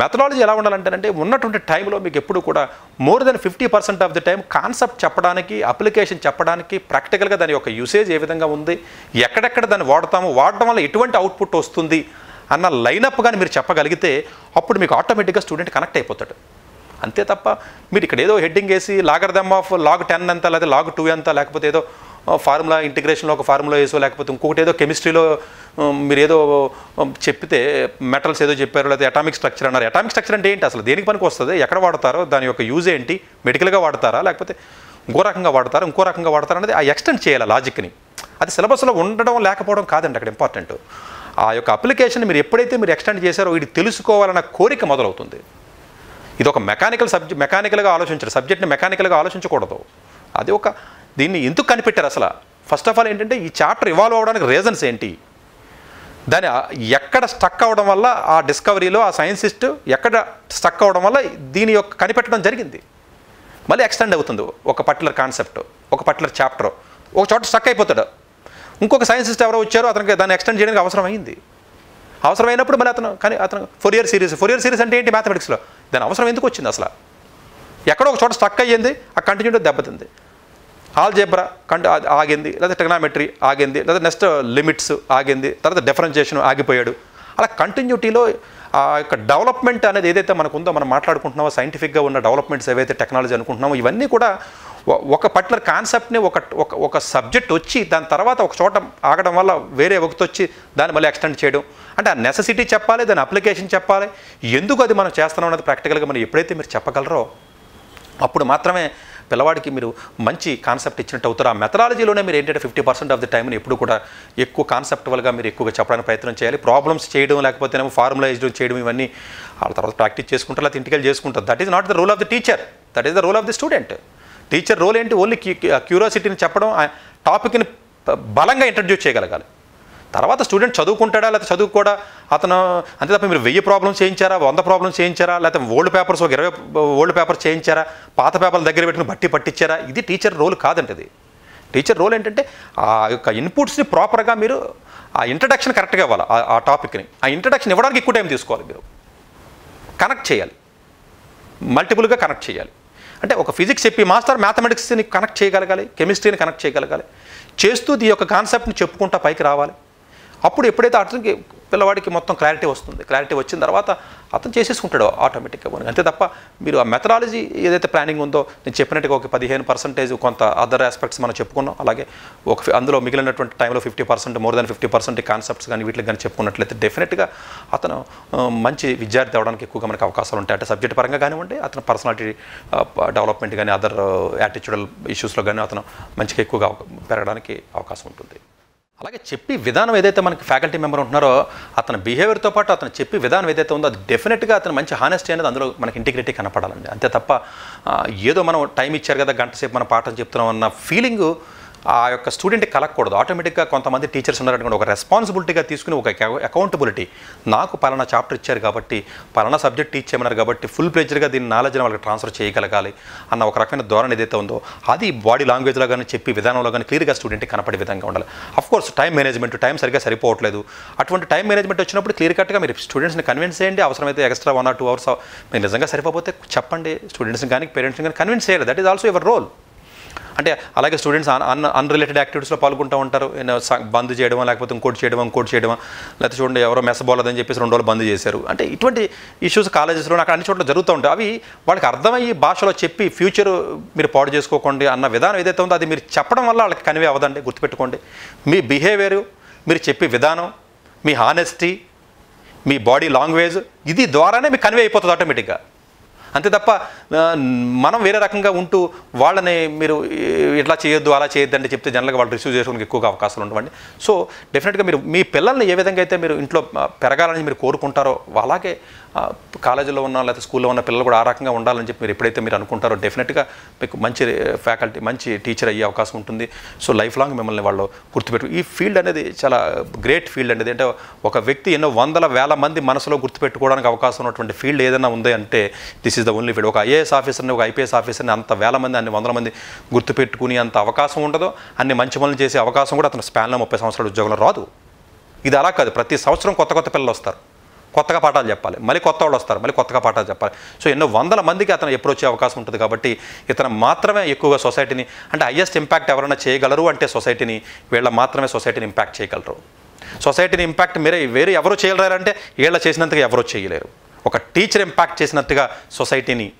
మెథడాలజీ ఎలా ఉండాలంటేనంటే ఉన్నటువంటి టైంలో మీకు ఎప్పుడు కూడా more than fifty percent of the time concept చెప్పడానికి అప్లికేషన్ చెప్పడానికి ప్రాక్టికల్గా దాని యొక్క యూసేజ్ ఏ విధంగా ఉంది ఎక్కడెక్కడ దాన్ని వాడతాము వాడటం వల్ల ఎటువంటి అవుట్పుట్ వస్తుంది అన్న లైనప్ కానీ మీరు చెప్పగలిగితే అప్పుడు మీకు ఆటోమేటిక్గా స్టూడెంట్ కనెక్ట్ అయిపోతాడు. అంతే తప్ప మీరు ఇక్కడ ఏదో హెడ్డింగ్ వేసి logarithm of log ten ఎంత లేదా లాగ్ టూ ఎంత లేకపోతే ఏదో ఫార్ములా ఇంటిగ్రేషన్లో ఒక ఫార్ములా వేసో లేకపోతే ఇంకొకటి ఏదో కెమిస్ట్రీలో మీరు ఏదో చెప్పితే మెటల్స్ ఏదో చెప్పారు లేదా అటామిక్ స్ట్రక్చర్ అన్నారు. అటామిక్ స్ట్రక్చర్ అంటే ఏంటి? అసలు దేనికి పనికి వస్తుంది? ఎక్కడ వాడతారో? దాని యొక్క యూజ్ ఏంటి? మెడికల్గా వాడతారా? లేకపోతే ఇంకో రకంగా వాడతారా? ఇంకో రకంగా వాడతారా? అనేది ఆ ఎక్స్టెండ్ చేయాలి లాజిక్ని అది సిలబస్లో ఉండడం లేకపోవడం కాదండి అక్కడ ఇంపార్టెంట్ ఆ యొక్క అప్లికేషన్ మీరు ఎప్పుడైతే మీరు ఎక్స్టెండ్ చేశారో ఇది తెలుసుకోవాలన్న కోరిక మొదలవుతుంది. ఇది ఒక మెకానికల్ సబ్జెక్ట్ మెకానికల్గా ఆలోచించారు. సబ్జెక్ట్ని మెకానికల్గా ఆలోచించకూడదు. అది ఒక దీన్ని ఎందుకు కనిపెట్టారు అసలు? ఫస్ట్ ఆఫ్ ఆల్ ఏంటంటే ఈ చాప్టర్ ఇవాల్వ్ అవ్వడానికి రీజన్స్ ఏంటి? దాని ఎక్కడ స్టక్ అవ్వడం వల్ల ఆ డిస్కవరీలో ఆ సైన్సిస్ట్ ఎక్కడ స్టక్ అవ్వడం వల్ల దీని యొక్క కనిపెట్టడం జరిగింది? మళ్ళీ ఎక్స్టెండ్ అవుతుంది ఒక పర్టికులర్ కాన్సెప్ట్ ఒక పర్టికులర్ చాప్టర్ ఒక చోట స్టక్ అయిపోతాడు. ఇంకొక సైన్సిస్ట్ ఎవరో వచ్చారో అతనికి దాన్ని ఎక్స్టెండ్ చేయడానికి అవసరం అయింది. అవసరమైనప్పుడు మళ్ళీ అతను కానీ అతను four year series four year series అంటే ఏంటి మ్యాథమెటిక్స్లో దాని అవసరం ఎందుకు వచ్చింది అసలు? ఎక్కడో ఒక చోట స్టక్ అయ్యింది ఆ కంటిన్యూటీ దెబ్బతింది. ఆల్జెబ్రా కంట ఆగింది లేదా టెక్నామెట్రీ ఆగింది లేదా నెక్స్ట్ లిమిట్స్ ఆగింది తర్వాత డిఫరెన్షియేషన్ ఆగిపోయాడు. అలా కంటిన్యూటీలో ఆ యొక్క డెవలప్మెంట్ అనేది ఏదైతే మనకు ఉందో మనం మాట్లాడుకుంటున్నామో సైంటిఫిక్గా ఉన్న డెవలప్మెంట్స్ ఏవైతే టెక్నాలజీ అనుకుంటున్నామో ఇవన్నీ కూడా ఒక పర్టికులర్ కాన్సెప్ట్ని ఒక ఒక ఒక సబ్జెక్ట్ వచ్చి దాని తర్వాత ఒక చోట ఆగడం వల్ల వేరే ఒకటి వచ్చి దాన్ని మళ్ళీ ఎక్స్టెండ్ చేయడం. అంటే ఆ నెససిటీ చెప్పాలి దాని అప్లికేషన్ చెప్పాలి. ఎందుకు అది మనం చేస్తున్నాం అనేది ప్రాక్టికల్గా మనం ఎప్పుడైతే మీరు చెప్పగలరో అప్పుడు మాత్రమే పిల్లవాడికి మీరు మంచి కాన్సెప్ట్ ఇచ్చినట్టు అవుతారు. ఆ మెథడాలజీలోనే మీరు ఏంటంటే ఫిఫ్టీ పర్సెంట్ ఆఫ్ ది టైంని ఎప్పుడు కూడా ఎక్కువ కాన్సెప్టువల్గా మీరు ఎక్కువగా చెప్పడానికి ప్రయత్నం చేయాలి. ప్రాబ్లమ్స్ చేయడం లేకపోతే ఏమో ఫార్ములైజ్డ్ చేయడం ఇవన్నీ వాళ్ళ తర్వాత ప్రాక్టీస్ చేసుకుంటారు లేకపోతే ఇంటికెళ్ళి చేసుకుంటారు. That is not the role of the teacher that is the role of the student teacher role ఏంటి? ఓన్లీ క్యూరియాసిటీని చెప్పడం ఆ టాపిక్ని బలంగా ఇంట్రడ్యూస్ చేయగలగాలి. తర్వాత స్టూడెంట్ చదువుకుంటాడా లేకపోతే చదువుకోడా? అతను అంతే తప్ప మీరు వెయ్యి ప్రాబ్లమ్స్ చేయించారా? వంద ప్రాబ్లమ్స్ చేయించారా? లేకపోతే ఓల్డ్ పేపర్స్ ఒక ఇరవై ఓల్డ్ పేపర్స్ చేయించారా? పాత పేపర్ల దగ్గర పెట్టుకుని బట్టి పట్టించారా? ఇది టీచర్ రోల్ కాదండి ఇది టీచర్ రోల్ ఏంటంటే ఆ యొక్క ఇన్పుట్స్ని ప్రాపర్గా మీరు ఆ ఇంట్రడక్షన్ కరెక్ట్గా ఇవ్వాలి ఆ- ఆ టాపిక్ని ఆ ఇంట్రడక్షన్ ఇవ్వడానికి ఎక్కువ టైం తీసుకోవాలి మీరు. కనెక్ట్ చేయాలి. మల్టిపుల్గా కనెక్ట్ చేయాలి. అంటే ఒక ఫిజిక్స్ చెప్పి మాస్టర్ మ్యాథమెటిక్స్ని కనెక్ట్ చేయగలగాలి కెమిస్ట్రీని కనెక్ట్ చేయగలగాలి. చేస్తూ ఈ యొక్క కాన్సెప్ట్ని చెప్పుకుంటా పైకి రావాలి. అప్పుడు ఎప్పుడైతే అతనికి పిల్లవాడికి మొత్తం క్లారిటీ వస్తుంది క్లారిటీ వచ్చిన తర్వాత అతను చేసేసుకుంటాడు ఆటోమేటిక్గా అంతే తప్ప మీరు ఆ మెథడాలజీ ఏదైతే ప్లానింగ్ ఉందో నేను చెప్పినట్టుగా ఒక పదిహేను పర్సెంటేజ్ కొంత అదర్ ఆస్పెక్ట్స్ మనం చెప్పుకున్నాం. అలాగే ఒక అందులో మిగిలినటువంటి టైంలో fifty percent more than fifty percent concepts కానీ వీటికి కానీ చెప్పుకున్నట్లయితే డెఫినెట్గా అతను మంచి విద్యార్థి అవడానికి ఎక్కువగా మనకి అవకాశాలు ఉంటాయి. అంటే సబ్జెక్ట్ పరంగా కానివ్వండి అతను పర్సనాలిటీ డెవలప్మెంట్ కానీ అదర్ యాటిట్యూడల్ ఇష్యూస్లో కానీ అతను మంచిగా ఎక్కువగా పెరగడానికి అవకాశం ఉంటుంది. అలాగే చెప్పి విధానం ఏదైతే మనకి ఫ్యాకల్టీ మెంబర్ ఉంటున్నారో అతని బిహేవియర్తో పాటు అతను చెప్పి విధానం ఏదైతే ఉందో అది డెఫినెట్గా అతను మంచి హానెస్టీ అనేది అందులో మనకి ఇంటిగ్రిటీ కనపడాలండి. అంతే తప్ప ఏదో మనం టైం ఇచ్చారు కదా గంట సేపు మన పాఠం చెప్తున్నాం అన్న ఫీలింగ్ ఆ యొక్క స్టూడెంట్ కలగకూడదు ఆటోమేటిక్గా కొంతమంది టీచర్స్ ఉన్నారనుకోండి ఒక రెస్పాన్సిబిలిటీగా తీసుకుని ఒక అకౌంటబిలిటీ నాకు పలానా చాప్టర్ ఇచ్చారు కాబట్టి పలానా సబ్జెక్ట్ టీచ్ చేయమన్నారు కాబట్టి ఫుల్ ప్లేజర్గా దీని నాలెడ్జ్ని వాళ్ళకి ట్రాన్స్ఫర్ చేయగలగాలి అన్న ఒక రకమైన ధోరణి ఏదైతే ఉందో అది బాడీ లాంగ్వేజ్లో కానీ చెప్పి విధానంలో కానీ క్లియర్గా స్టూడెంట్కి కనపడే విధంగా ఉండాలి. Of course time management time సరిగ్గా సరిపోవట్లేదు. అటువంటి టైం మేనేజ్మెంట్ వచ్చినప్పుడు క్లియర్ కట్గా మీరు స్టూడెంట్స్ని కన్విన్స్ చేయండి అవసరమైతే extra one or two hours మీరు నిజంగా సరిపోతే చెప్పండి స్టూడెంట్స్ని కానీ పేరెంట్స్ని కానీ కన్విన్స్ చేయాలి. That is also your role అంటే అలాగే స్టూడెంట్స్ అన్ అన్రిలేటెడ్ యాక్టివిటీస్లో పాల్గొంటూ ఉంటారు. బంద్ చేయడం లేకపోతే ఇంకోటి చేయడం ఇంకోటి చేయడం లేకపోతే చూడండి ఎవరో మెసబోలదని చెప్పేసి రెండు రోజులు బంద్ చేశారు. అంటే ఇటువంటి ఇష్యూస్ కాలేజెస్లో అక్కడ అన్ని చోట్ల జరుగుతూ ఉంటాయి. అవి వాళ్ళకి అర్థమయ్యి భాషలో చెప్పి ఫ్యూచర్ మీరు పాడు చేసుకోకండి అన్న విధానం ఏదైతే ఉందో అది మీరు చెప్పడం వల్ల వాళ్ళకి కనివే అవ్వదండి గుర్తుపెట్టుకోండి. మీ బిహేవియర్ మీరు చెప్పే విధానం మీ హానెస్టీ మీ బాడీ లాంగ్వేజ్ ఇది ద్వారానే మీకు కన్వే అయిపోతుంది ఆటోమేటిక్గా అంతే తప్ప మనం వేరే రకంగా ఉంటూ వాళ్ళని మీరు ఇట్లా చేయొద్దు అలా చేయొద్దు అంటే చెప్తే జనరల్గా వాళ్ళు రిసీవ్ చేసుకోవడానికి ఎక్కువగా అవకాశాలు ఉండవండి. సో డెఫినెట్గా మీరు మీ పిల్లల్ని ఏ విధంగా అయితే మీరు ఇంట్లో పెరగాలని మీరు కోరుకుంటారో అలాగే కాలేజీలో ఉన్న లేకపోతే స్కూల్లో ఉన్న పిల్లలు కూడా ఆ రకంగా ఉండాలని చెప్పి మీరు ఎప్పుడైతే మీరు అనుకుంటారో డెఫినెట్గా మీకు మంచి ఫ్యాకల్టీ మంచి టీచర్ అయ్యే అవకాశం ఉంటుంది. సో లైఫ్ లాంగ్ మిమ్మల్ని వాళ్ళు గుర్తుపెట్టు ఈ ఫీల్డ్ అనేది చాలా గ్రేట్ ఫీల్డ్ అనేది అంటే ఒక వ్యక్తి ఎన్నో వందల వేల మంది మనసులో గుర్తుపెట్టుకోవడానికి అవకాశం ఉన్నటువంటి ఫీల్డ్ ఏదైనా ఉంది అంటే this is the only field ఒక ఐఏఎస్ ఆఫీసర్ని ఒక ఐపీఎస్ ఆఫీసర్ని అంత వేల మంది అన్ని వందల మంది గుర్తుపెట్టుకుని అంత అవకాశం ఉండదో అన్ని మంచి పనులు చేసే అవకాశం కూడా అతను స్పాన్లో ముప్పై సంవత్సరాల ఉద్యోగంలో రాదు. ఇది అలా కాదు. ప్రతి సంవత్సరం కొత్త కొత్త పిల్లలు వస్తారు. కొత్తగా పాఠాలు చెప్పాలి. మళ్ళీ కొత్త వాళ్ళు వస్తారు మళ్ళీ కొత్తగా పాఠాలు చెప్పాలి. సో ఎన్నో వందల మందికి అతను ఎప్పుడు వచ్చే అవకాశం ఉంటుంది కాబట్టి ఇతను మాత్రమే ఎక్కువగా సొసైటీని అంటే హయ్యెస్ట్ ఇంపాక్ట్ ఎవరైనా చేయగలరు అంటే సొసైటీని వీళ్ళ మాత్రమే సొసైటీని ఇంపాక్ట్ చేయగలరు. సొసైటీని ఇంపాక్ట్ మీరే వేరే ఎవరు చేయలేరంటే వీళ్ళ చేసినంతగా ఎవరు చేయలేరు. ఒక టీచర్ ఇంపాక్ట్ చేసినట్టుగా సొసైటీని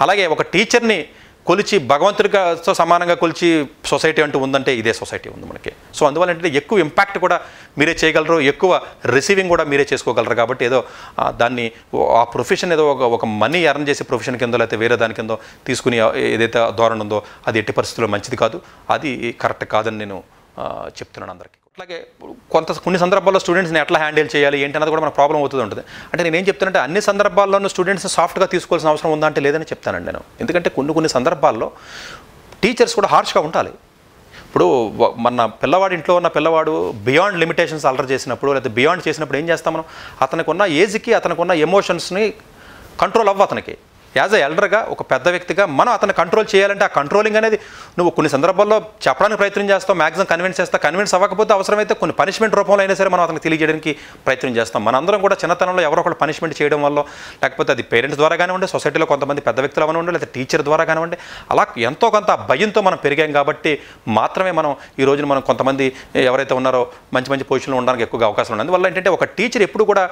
అలాగే ఒక టీచర్ని కొలిచి భగవంతుడితో సమానంగా కొలిచి సొసైటీ అంటూ ఉందంటే ఇదే సొసైటీ ఉంది మనకి. సో అందువల్ల ఏంటంటే ఎక్కువ ఇంపాక్ట్ కూడా మీరే చేయగలరు ఎక్కువ రిసీవింగ్ కూడా మీరే చేసుకోగలరు కాబట్టి ఏదో దాన్ని ఆ ప్రొఫెషన్ ఏదో ఒక ఒక మనీ ఎర్న్ చేసే ప్రొఫెషన్ కిందో లేకపోతే వేరే దాని కిందో తీసుకుని ఏదైతే ధోరణి ఉందో అది ఎట్టి పరిస్థితుల్లో మంచిది కాదు. అది కరెక్ట్ కాదని నేను చెప్తున్నాను అందరికీ. అట్లాగే కొంత కొన్ని సందర్భాల్లో స్టూడెంట్స్ని ఎట్లా హ్యాండిల్ చేయాలి ఏంటి అన్నది కూడా మన ప్రాబ్లం అవుతుంది ఉంటుంది. అంటే నేను ఏం చెప్తానంటే అన్ని సందర్భాల్లోనూ స్టూడెంట్స్ని సాఫ్ట్గా తీసుకోవాల్సిన అవసరం ఉందా అంటే లేదని చెప్తానండి నేను. ఎందుకంటే కొన్ని కొన్ని సందర్భాల్లో టీచర్స్ కూడా హార్ష్గా ఉండాలి. ఇప్పుడు మన పిల్లవాడి ఇంట్లో ఉన్న పిల్లవాడు బియాండ్ లిమిటేషన్స్ అలర్ చేసినప్పుడు లేదా బియాండ్ చేసినప్పుడు ఏం చేస్తాం మనం? అతనికి ఉన్న ఏజ్కి అతనికి ఉన్న ఎమోషన్స్ని కంట్రోల్ అవ్వ అతనికి. యాజ్ అ ఎల్డర్గా ఒక పెద్ద వ్యక్తిగా మనం అతను కంట్రోల్ చేయాలంటే ఆ కంట్రోలింగ్ అనేది నువ్వు కొన్ని సందర్భాల్లో చెప్పడానికి ప్రయత్నం చేస్తావు మ్యాక్సిమం కన్విన్స్ చేస్తావు కన్విన్స్ అవ్వకపోతే అవసరమైతే కొన్ని పనిష్మెంట్ రూపంలో అయినా సరే మనం అతనికి తెలియజేయడానికి ప్రయత్నం చేస్తాం. మనందరం కూడా చిన్నతనంలో ఎవరో ఒకరు పనిష్మెంట్ చేయడం వల్ల లేకపోతే అది పేరెంట్స్ ద్వారా కానివ్వండి సొసైటీలో కొంతమంది పెద్ద వ్యక్తులు అవనివ్వండి లేదా టీచర్ ద్వారా కానివ్వండి అలా ఎంతో కొంత భయంతో మనం పెరిగాం కాబట్టి మాత్రమే మనం ఈ రోజున మనం కొంతమంది ఎవరైతే ఉన్నారో మంచి మంచి పొజిషన్లో ఉండడానికి ఎక్కువగా అవకాశం ఉంది అందువల్ల ఏంటంటే ఒక టీచర్ ఎప్పుడు కూడా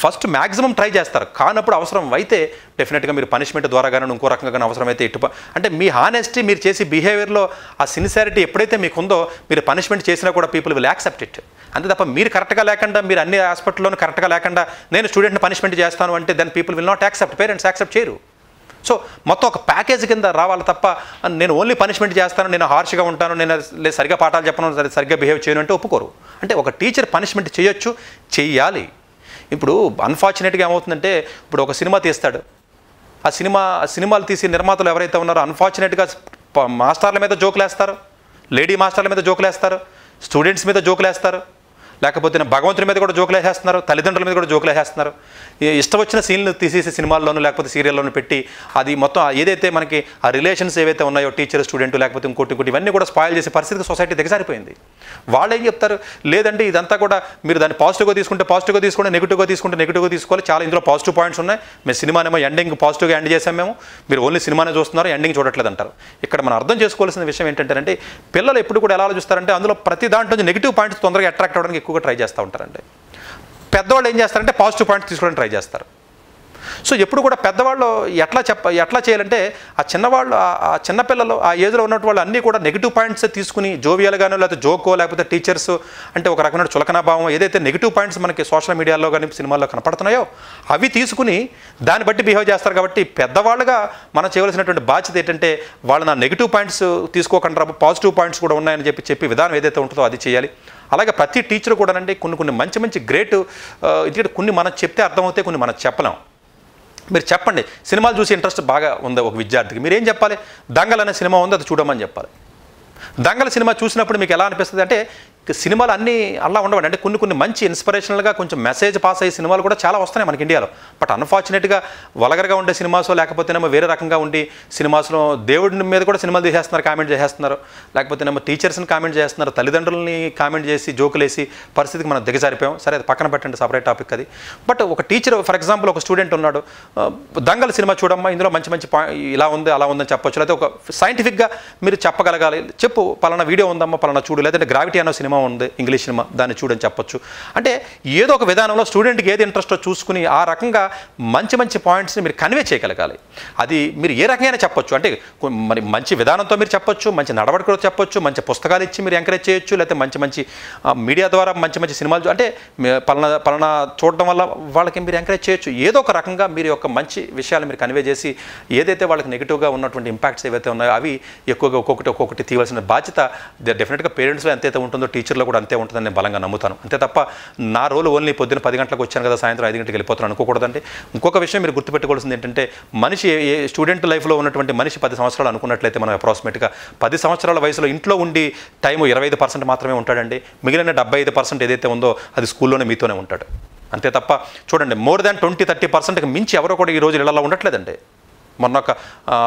ఫస్ట్ మ్యాక్సిమం ట్రై చేస్తారు. కానప్పుడు అవసరం అయితే డెఫినెట్గా మీరు పనిష్మెంట్ ద్వారా కానీ ఇంకో రకంగా కానీ అవసరమైతే ఇటు అంటే మీ హానెస్టీ మీరు చేసే బిహేవియర్లో ఆ సిన్సియారిటీ ఎప్పుడైతే మీకు ఉందో మీరు పనిష్మెంట్ చేసినా కూడా పీపుల్ విల్ యాక్సెప్ట్ ఇట్. అంతే తప్ప మీరు కరెక్ట్గా లేకుండా మీరు అన్ని హాస్పిటల్లోనూ కరెక్ట్గా లేకుండా నేను స్టూడెంట్ని పనిష్మెంట్ చేస్తాను అంటే then people will not accept parents accept చేయరు. సో మొత్తం ఒక ప్యాకేజ్ కింద రావాలి తప్ప నేను ఓన్లీ పనిష్మెంట్ చేస్తాను నేను హార్ష్గా ఉంటాను నేను సరిగ్గా పాఠాలు చెప్పను సరిగ్గా బిహేవ్ చేయను అంటే ఒప్పుకోరు. అంటే ఒక టీచర్ పనిష్మెంట్ చేయొచ్చు చెయ్యాలి. ఇప్పుడు అన్ఫార్చునేట్గా ఏమవుతుందంటే ఇప్పుడు ఒక సినిమా తీస్తాడు. ఆ సినిమా సినిమాలు తీసే నిర్మాతలు ఎవరైతే ఉన్నారో అన్ఫార్చునేట్గా మాస్టర్ల మీద జోకులు వేస్తారు లేడీ మాస్టర్ల మీద జోకులు వేస్తారు స్టూడెంట్స్ మీద జోకులు వేస్తారు లేకపోతే భగవంతుడి మీద కూడా జోకులు వేసేస్తున్నారు తల్లిదండ్రుల మీద కూడా జోకులు వేసేస్తున్నారు ఇష్టం వచ్చిన సీన్లు తీసేసి సినిమాల్లోనూ లేకపోతే సీరియల్లోనూ పెట్టి అది మొత్తం ఏదైతే మనకి ఆ రిలేషన్స్ ఏవైతే ఉన్నాయో టీచర్ స్టూడెంట్ లేకపోతే ఇంకోటి ఇంకోటి ఇవన్నీ కూడా స్పాయిల్ చేసే పరిస్థితికి సొసైటీ దిగజారిపోయింది వాళ్ళు ఏం చెప్తారు? లేదండి ఇదంతా కూడా మీరు దాన్ని పాజిటివ్గా తీసుకుంటే పాజిటివ్గా తీసుకుంటే నెగిటివ్గా తీసుకుంటే నెగిటివ్గా తీసుకోవాలి. చాలా ఇందులో పాజిటివ్ పాయింట్స్ ఉన్నాయి. మేము సినిమానేమో ఎండింగ్ పాజిటివ్గా ఎండ్ చేసాం మేము. మీరు ఓన్లీ సినిమానే చూస్తున్నారు ఎండింగ్ చూడట్లేదు అంటారు ఇక్కడ మనం అర్థం చేసుకోవాల్సిన విషయం ఏంటంటే పిల్లలు ఎప్పుడు కూడా ఎలా ఆలోచిస్తారంటే అందులో ప్రతి దాంట్లో నెగిటివ్ పాయింట్స్ తొందరగా అట్రాక్ట్ అవ్వడానికి ఎక్కువగా ట్రై చేస్తూ ఉంటారండి. పెద్దవాళ్ళు ఏం చేస్తారంటే పాజిటివ్ పాయింట్ తీసుకోవడానికి ట్రై చేస్తారు. సో ఎప్పుడు కూడా పెద్దవాళ్ళు ఎట్లా చెప్ప ఎట్లా చేయాలంటే ఆ చిన్నవాళ్ళు ఆ- చిన్నపిల్లలు ఆ ఏజ్లో ఉన్నటువంటి వాళ్ళు అన్నీ కూడా నెగిటివ్ పాయింట్స్ తీసుకుని జోవియల్గానో లేకపోతే జోకో లేకపోతే టీచర్స్ అంటే ఒక రకమైన చులకన భావం ఏదైతే నెగిటివ్ పాయింట్స్ మనకి సోషల్ మీడియాలో కానీ సినిమాల్లో కనపడుతున్నాయో అవి తీసుకుని దాన్ని బట్టి బిహేవ్ చేస్తారు కాబట్టి పెద్దవాళ్ళుగా మనం చేయవలసినటువంటి బాధ్యత ఏంటంటే వాళ్ళని నా నెగిటివ్ పాయింట్స్ తీసుకోకుండా పాజిటివ్ పాయింట్స్ కూడా ఉన్నాయని చెప్పి చెప్పి విధానం ఏదైతే ఉంటుందో అది చేయాలి. అలాగే ప్రతి టీచర్ కూడానండి కొన్ని కొన్ని మంచి మంచి గ్రేట్ ఎందుకంటే కొన్ని మనం చెప్తే అర్థమవుతాయి కొన్ని మనం చెప్పలేం. మీరు చెప్పండి. సినిమాలు చూసి ఇంట్రెస్ట్ బాగా ఉంది ఒక విద్యార్థికి? మీరు ఏం చెప్పాలి? దంగల్ అనే సినిమా ఉంది అది చూడమని చెప్పాలి. దంగల్ సినిమా చూసినప్పుడు మీకు ఎలా అనిపిస్తుంది అంటే సినిమాలు అన్నీ అలా ఉండవండి. అంటే కొన్ని కొన్ని మంచి ఇన్స్పిరేషనల్గా కొంచెం మెసేజ్ పాస్ అయ్యే సినిమాలు కూడా చాలా వస్తున్నాయి మనకి ఇండియాలో. బట్ అన్ఫార్చునేట్గా వలగరగా ఉండే సినిమాస్ లేకపోతేనేమో వేరే రకంగా ఉండి సినిమాస్లో దేవుడి మీద కూడా సినిమాలు తీసేస్తున్నారు కామెంట్ చేసేస్తున్నారు. లేకపోతేనేమో టీచర్స్ని కామెంట్ చేస్తున్నారు తల్లిదండ్రులని కామెంట్ చేసి జోకులేసి పరిస్థితికి మనం దిగజారిపోయాం. సరే అది పక్కన పెట్టండి సపరేట్ టాపిక్ అది. బట్ ఒక టీచర్ ఫర్ ఎగ్జాంపుల్ ఒక స్టూడెంట్ ఉన్నాడు దంగల్ సినిమా చూడమ్మా ఇందులో మంచి మంచి ఇలా ఉంది అలా ఉందని చెప్పొచ్చు. లేకపోతే ఒక సైంటిఫిక్గా మీరు చెప్పగలగాలి. చెప్పు పలానా వీడియో ఉందమ్మా పలానా చూడు. లేదంటే గ్రావిటీ అనే సినిమా ఉంది ఇంగ్లీష్ సినిమా దాన్ని చూడని చెప్పొచ్చు. అంటే ఏదో ఒక విధానంలో స్టూడెంట్కి ఏది ఇంట్రెస్టో చూసుకుని ఆ రకంగా మంచి మంచి పాయింట్స్ని మీరు కన్వే చేయగలగాలి. అది మీరు ఏ రకంగా చెప్పొచ్చు. అంటే మరి మంచి విధానంతో మీరు చెప్పొచ్చు మంచి నడవడికతో చెప్పొచ్చు మంచి పుస్తకాలు ఇచ్చి మీరు ఎంకరేజ్ చేయొచ్చు లేకపోతే మంచి మంచి మీడియా ద్వారా మంచి మంచి సినిమాలు అంటే పలానా పలానా చూడడం వల్ల వాళ్ళకి మీరు ఎంకరేజ్ చేయొచ్చు. ఏదో ఒక రకంగా మీరు యొక్క మంచి విషయాలు మీరు కన్వే చేసి ఏదైతే వాళ్ళకి నెగిటివ్గా ఉన్నటువంటి ఇంపాక్ట్స్ ఏవైతే ఉన్నాయో అవి ఎక్కువగా ఒక్కొక్కటి ఒక్కొక్కటి తీయవలసిన బాధ్యత డెఫినెట్గా పేరెంట్స్లో ఎంతైతే ఉంటుందో టీచర్ టీచర్లో కూడా అంతే ఉంటుందని నేను బలంగా నమ్ముతాను. అంతే తప్ప నా రోల్ ఓన్లీ పొద్దున్న పది గంటలకు వచ్చాను కదా సాయంత్రం ఐదు గంటలకు వెళ్ళిపోతాను అనుకోకూడదండి. ఇంకొక విషయం మీరు గుర్తుపెట్టుకోవాల్సింది ఏంటంటే మనిషి ఏ- స్టూడెంట్ లైఫ్లో ఉన్నటువంటి మనిషి పది సంవత్సరాలు అనుకున్నట్లయితే మనం అప్రాక్సిమేట్గా పది సంవత్సరాల వయసులో ఇంట్లో ఉండి టైం ఇరవై ఐదు పర్సెంట్ మాత్రమే ఉంటాడండి. మిగిలిన డెబ్బై ఐదు పర్సెంట్ ఏదైతే ఉందో అది స్కూల్లోనే మీతోనే ఉంటాడు. అంతే తప్ప చూడండి మోర్ దాన్ ట్వంటీ థర్టీ పర్సెంట్కి మించి ఎవరో కూడా ఈ రోజు ఇలా ఉండట్లేదండి. మొన్న ఒక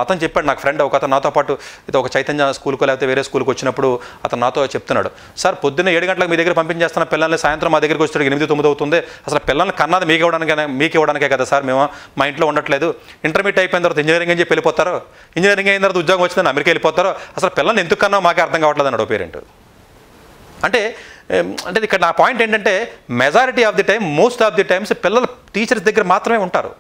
అతను చెప్పాడు నాకు ఫ్రెండ్ ఒక అతను నాతో పాటు ఇది ఒక చైతన్య స్కూల్కో లేకపోతే వేరే స్కూల్కి వచ్చినప్పుడు అతను నాతో చెప్తున్నాడు. సార్ పొద్దున్న ఏడు గంటలకు మీ దగ్గర పంపించేస్తున్న పిల్లల్ని సాయంత్రం మా దగ్గరికి వచ్చేటికి ఎనిమిది తొమ్మిది అవుతుంది. అసలు పిల్లల్ని కన్నది మీకు ఇవ్వడానికే మీకు ఇవ్వడానికే కదా సార్? మేము మా ఇంట్లో ఉండట్లేదు. ఇంటర్మీడియట్ అయిపోయిన తర్వాత ఇంజనీరింగ్ అని చెప్పి వెళ్ళిపోతారు. ఇంజనీరింగ్ అయిన తర్వాత ఉద్యోగం వచ్చిందని అమెరికా వెళ్ళిపోతారు. అసలు పిల్లల్ని ఎందుకు కన్నా మాకే అర్థం కావట్లేదు అన్నాడు పేరెంట్. అంటే అంటే ఇక్కడ నా పాయింట్ ఏంటంటే majority of the time most of the times పిల్లలు టీచర్స్ దగ్గర మాత్రమే ఉంటారు.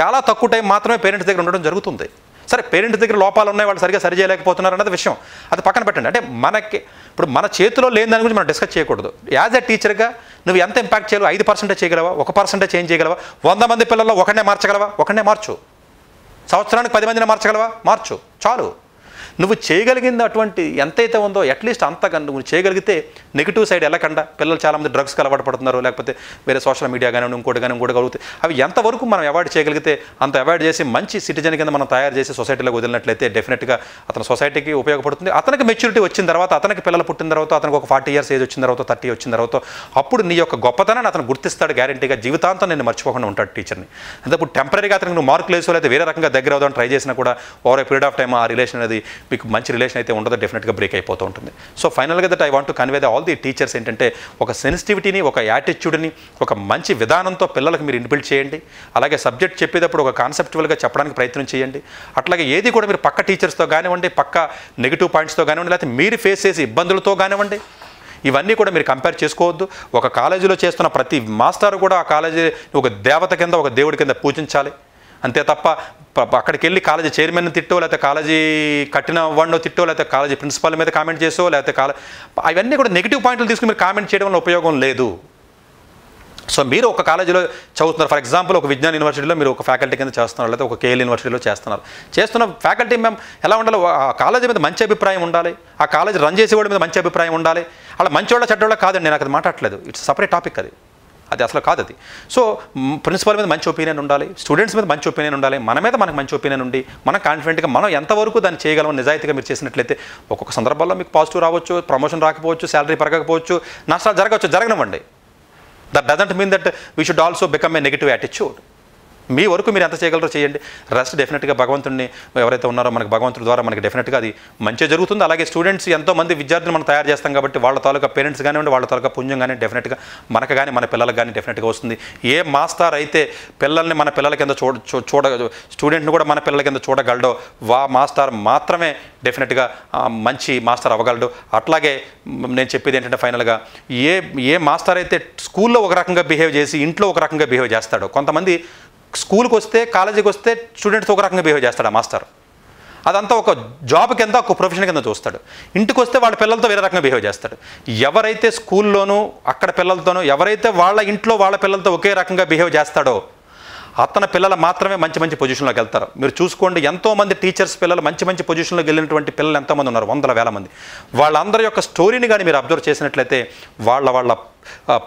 చాలా తక్కువ టైం మాత్రమే పేరెంట్స్ దగ్గర ఉండడం జరుగుతుంది. సరే పేరెంట్స్ దగ్గర లోపాలు ఉన్నాయి వాళ్ళు సరిగ్గా సరి చేయలేకపోతున్నారు అన్నది విషయం. అది పక్కన పెట్టండి. అంటే మనకి ఇప్పుడు మన చేతిలో లేని దాని గురించి మనం డిస్కస్ చేయకూడదు. యాజ్ ఎ టీచర్గా నువ్వు ఎంత ఇంపాక్ట్ చేయగలవు? ఐదు పర్సెంటే చేయగలవా? ఒక పర్సెంటే చేంజ్ చేయగలవా? వంద మంది పిల్లల్లో ఒకనే మార్చగలవా? ఒకనే మార్చు. సంవత్సరానికి పది మందిని మార్చగలవా? మార్చు. చాలు. నువ్వు చేయగలిగింది అటువంటి ఎంతైతే ఉందో అట్లీస్ట్ అంతగా నువ్వు చేయగలిగితే నెగిటివ్ సైడ్ వెళ్ళకుండా. పిల్లలు చాలామంది డ్రగ్స్కి అలవాటు పడుతున్నారు లేకపోతే వేరే సోషల్ మీడియా కానీ ఇంకోటి కానీ ఇంకోటి కలుగుతాయి అవి ఎంతవరకు మనం అవాయిడ్ చేయగలిగితే అంత అవాయిడ్ చేసి మంచి సిటిజన్ కింద మనం తయారు చేసి సొసైటీలోకి వదిలినట్లయితే డెఫినెట్గా అతను సొసైటీకి ఉపయోగపడుతుంది. అతనికి మెచ్యూరిటీ వచ్చిన తర్వాత అతనికి పిల్లలు పుట్టిన తర్వాత అతనికి ఒక ఫార్టీ ఇయర్స్ ఏజ్ వచ్చిన తర్వాత థర్టీ వచ్చిన తర్వాత అప్పుడు నీ యొక్క గొప్పతనాన్ని అతను గుర్తిస్తాడు గ్యారంటీగా జీవితాంతం నేను మర్చిపోకుండా ఉంటాడు టీచర్ని అంటే ఇప్పుడు టెంపరీగా అతనికి నువ్వు మార్కులు వేసో వేరే రకంగా దగ్గర అవుదాం ట్రై చేసినా కూడా over a period of time ఆ రిలేషన్ అనేది మీకు మంచి రిలేషన్ అయితే ఉండదో డెఫినెట్గా బ్రేక్ అయిపోతూ ఉంటుంది. సో ఫైనల్గా that I want to convey the all the teachers ఏంటంటే ఒక సెన్సిటివిటీని ఒక యాటిట్యూడ్ని ఒక మంచి విధానంతో పిల్లలకు మీరు ఇన్బిల్డ్ చేయండి. అలాగే సబ్జెక్ట్ చెప్పేటప్పుడు ఒక కాన్సెప్చువల్గా చెప్పడానికి ప్రయత్నం చేయండి. అట్లాగే ఏది కూడా మీరు పక్క టీచర్స్తో కానివ్వండి పక్క నెగిటివ్ పాయింట్స్తో కానివ్వండి లేకపోతే మీరు ఫేస్ చేసే ఇబ్బందులతో కానివ్వండి ఇవన్నీ కూడా మీరు కంపేర్ చేసుకోవద్దు. ఒక కాలేజీలో చేస్తున్న ప్రతి మాస్టర్ కూడా ఆ కాలేజీ ఒక దేవత కింద ఒక దేవుడి కింద పూజించాలి. అంతే తప్ప ప- అక్కడికి వెళ్ళి కాలేజీ చైర్మన్ తిట్టో లేకపోతే కాలేజీ కట్టిన వాడినో తిట్టో లేకపోతే కాలేజీ ప్రిన్సిపాల్ మీద కామెంట్ చేసో లేకపోతే కాలే అవన్నీ కూడా నెగిటివ్ పాయింట్లు తీసుకుని మీరు కామెంట్ చేయడం వల్ల ఉపయోగం లేదు. సో మీరు ఒక కాలేజీలో చదువుతున్నారు. ఫర్ ఎగ్జాంపుల్ ఒక విజ్ఞాన యూనివర్సిటీలో మీరు ఒక ఫ్యాకల్టీ కింద చేస్తున్నారు లేదా ఒక కేఎల్ యూనివర్సిటీలో చేస్తున్నారు. చేస్తున్న ఫ్యాకల్టీ మేము ఎలా ఉండాలి ఆ కాలేజీ మీద మంచి అభిప్రాయం ఉండాలి. ఆ కాలేజీ రన్ చేసేవాడి మీద మంచి అభిప్రాయం ఉండాలి. అలా మంచివాళ్ళ చెడ్డవాళ్ళ కాదండి నేను అది మాట్లాడలేదు ఇట్స్ సపరేట్ టాపిక్ అది. అది అసలు కాదు అది. సో ప్రిన్సిపల్ మీద మంచి ఒపీనియన్ ఉండాలి స్టూడెంట్స్ మీద మంచి ఒపీనియన్ ఉండాలి మన మీద మనకు మంచి ఒపీనియన్ ఉండి మనం కాన్ఫిడెంట్గా మనం ఎంతవరకు దాన్ని చేయగలం నిజాయితీగా మీరు చేసినట్లయితే ఒక్కొక్క సందర్భాల్లో మీకు పాజిటివ్ రావచ్చు ప్రమోషన్ రాకపోవచ్చు శాలరీ పెరగకపోవచ్చు నష్టాలు జరగవచ్చు జరగనివ్వండి. That doesn't mean that we should also become a negative attitude మీ వరకు మీరు ఎంత చేయగలరో చేయండి. రెస్ట్ డెఫినెట్గా భగవంతుడిని ఎవరైతే ఉన్నారో మనకి భగవంతుడి ద్వారా మనకి డెఫినెట్గా అది మంచిగా జరుగుతుంది. అలాగే స్టూడెంట్స్ ఎంతోమంది విద్యార్థులు మనం తయారు చేస్తాం కాబట్టి వాళ్ళ తాలూకా పేరెంట్స్ కానివ్వండి వాళ్ళ తాలూకా పుణ్యం కానీ డెఫినెట్గా మనకు కానీ మన పిల్లలకు కానీ డెఫినెట్గా వస్తుంది. ఏ మాస్టర్ అయితే పిల్లల్ని మన పిల్లల కింద చూడ చూ- చూడ స్టూడెంట్ని కూడా మన పిల్లల కింద చూడగలడో వా మాస్టర్ మాత్రమే డెఫినెట్గా మంచి మాస్టర్ అవ్వగలడు. అట్లాగే నేను చెప్పేది ఏంటంటే ఫైనల్గా ఏ ఏ మాస్టర్ అయితే స్కూల్లో ఒక రకంగా బిహేవ్ చేసి ఇంట్లో ఒక రకంగా బిహేవ్ చేస్తాడో కొంతమంది స్కూల్కి వస్తే కాలేజీకి వస్తే స్టూడెంట్స్ ఒక రకంగా బిహేవ్ చేస్తాడు ఆ మాస్టర్. అదంతా ఒక జాబ్ కింద ఒక ప్రొఫెషన్ కింద చూస్తాడు. ఇంటికి వస్తే వాళ్ళ పిల్లలతో వేరే రకంగా బిహేవ్ చేస్తాడు. ఎవరైతే స్కూల్లోనూ అక్కడ పిల్లలతోనూ ఎవరైతే వాళ్ళ ఇంట్లో వాళ్ళ పిల్లలతో ఒకే రకంగా బిహేవ్ చేస్తాడో అతని పిల్లలు మాత్రమే మంచి మంచి పొజిషన్లోకి వెళ్తారు. మీరు చూసుకోండి ఎంతోమంది టీచర్స్ పిల్లలు మంచి మంచి పొజిషన్లోకి వెళ్ళినటువంటి పిల్లలు ఎంతోమంది ఉన్నారు? వందల వేల మంది. వాళ్ళందరి యొక్క స్టోరీని కానీ మీరు అబ్జర్వ్ చేసినట్లయితే వాళ్ళ వాళ్ళ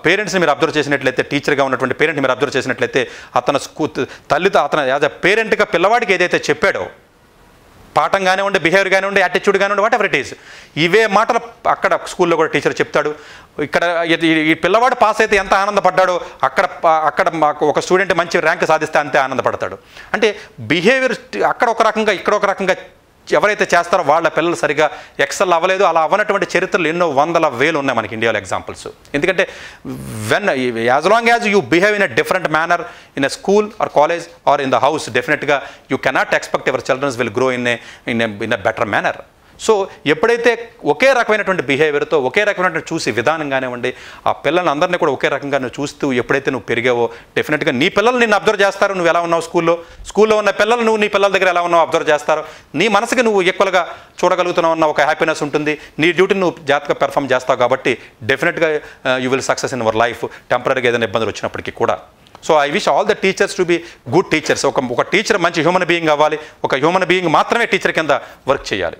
పేరెంట్స్ని మీరు అబ్జర్వ్ చేసినట్లయితే టీచర్గా ఉన్నటువంటి పేరెంట్ని మీరు అబ్జర్వ్ చేసినట్లయితే అతను స్కూ తల్లితో అతను యాజ్ అ పేరెంట్గా పిల్లవాడికి ఏదైతే చెప్పాడో పాఠం కానివ్వండి బిహేవియర్ కానివ్వండి యాటిట్యూడ్ కానివ్వండి వాట్ ఎవర్ ఇట్ ఈస్ ఇవే మాటలు అక్కడ స్కూల్లో కూడా టీచర్ చెప్తాడు. ఇక్కడ ఈ- పిల్లవాడు పాస్ అయితే ఎంత ఆనందపడ్డాడో అక్కడ అక్కడ మాకు ఒక స్టూడెంట్ మంచి ర్యాంక్ సాధిస్తే అంతే ఆనందపడతాడు. అంటే బిహేవియర్ అక్కడ ఒక రకంగా ఇక్కడ ఒక రకంగా ఎవరైతే చేస్తారో వాళ్ళ పిల్లలు సరిగా ఎక్సెల్ అవ్వలేదు అలా అవ్వనటువంటి చరిత్రలు ఎన్నో వందల వేలు ఉన్నాయి మనకి ఇండియాలో ఎగ్జాంపుల్స్ ఎందుకంటే when as long as you behave in a different manner in a school or college or in the house డెఫినెట్గా you cannot expect your childrens will grow in a in in a better manner so ఎప్పుడైతే ఒకే రకమైనటువంటి బిహేవియర్తో ఒకే రకమైనటువంటి చూసి విధానం కానివ్వండి ఆ పిల్లల్ని అందరినీ కూడా ఒకే రకంగా నువ్వు చూస్తూ ఎప్పుడైతే నువ్వు పెరిగావో డెఫినెట్గా నీ పిల్లలు నిన్ను అబ్జర్వ్ చేస్తారు. నువ్వు ఎలా ఉన్నావు స్కూల్లో? స్కూల్లో ఉన్న పిల్లలు నువ్వు నీ పిల్లల దగ్గర ఎలా ఉన్నావు అబ్జర్వ్ చేస్తారు? నీ మనసుకి నువ్వు ఈక్వల్గా చూడగలుగుతున్నావు అన్న ఒక హ్యాపీనెస్ ఉంటుంది. నీ డ్యూటీని నువ్వు జాగ్రత్తగా పెర్ఫామ్ చేస్తావు కాబట్టి డెఫినెట్గా you will success in our life టెంపరీగా ఏదైనా ఇబ్బందులు వచ్చినప్పటికీ కూడా. So I wish all the teachers to be good teachers ఒక ఒక టీచర్ మంచి హ్యూమన్ బీయింగ్ అవ్వాలి. ఒక హ్యూమన్ బీయింగ్ మాత్రమే టీచర్ కింద వర్క్ చేయాలి.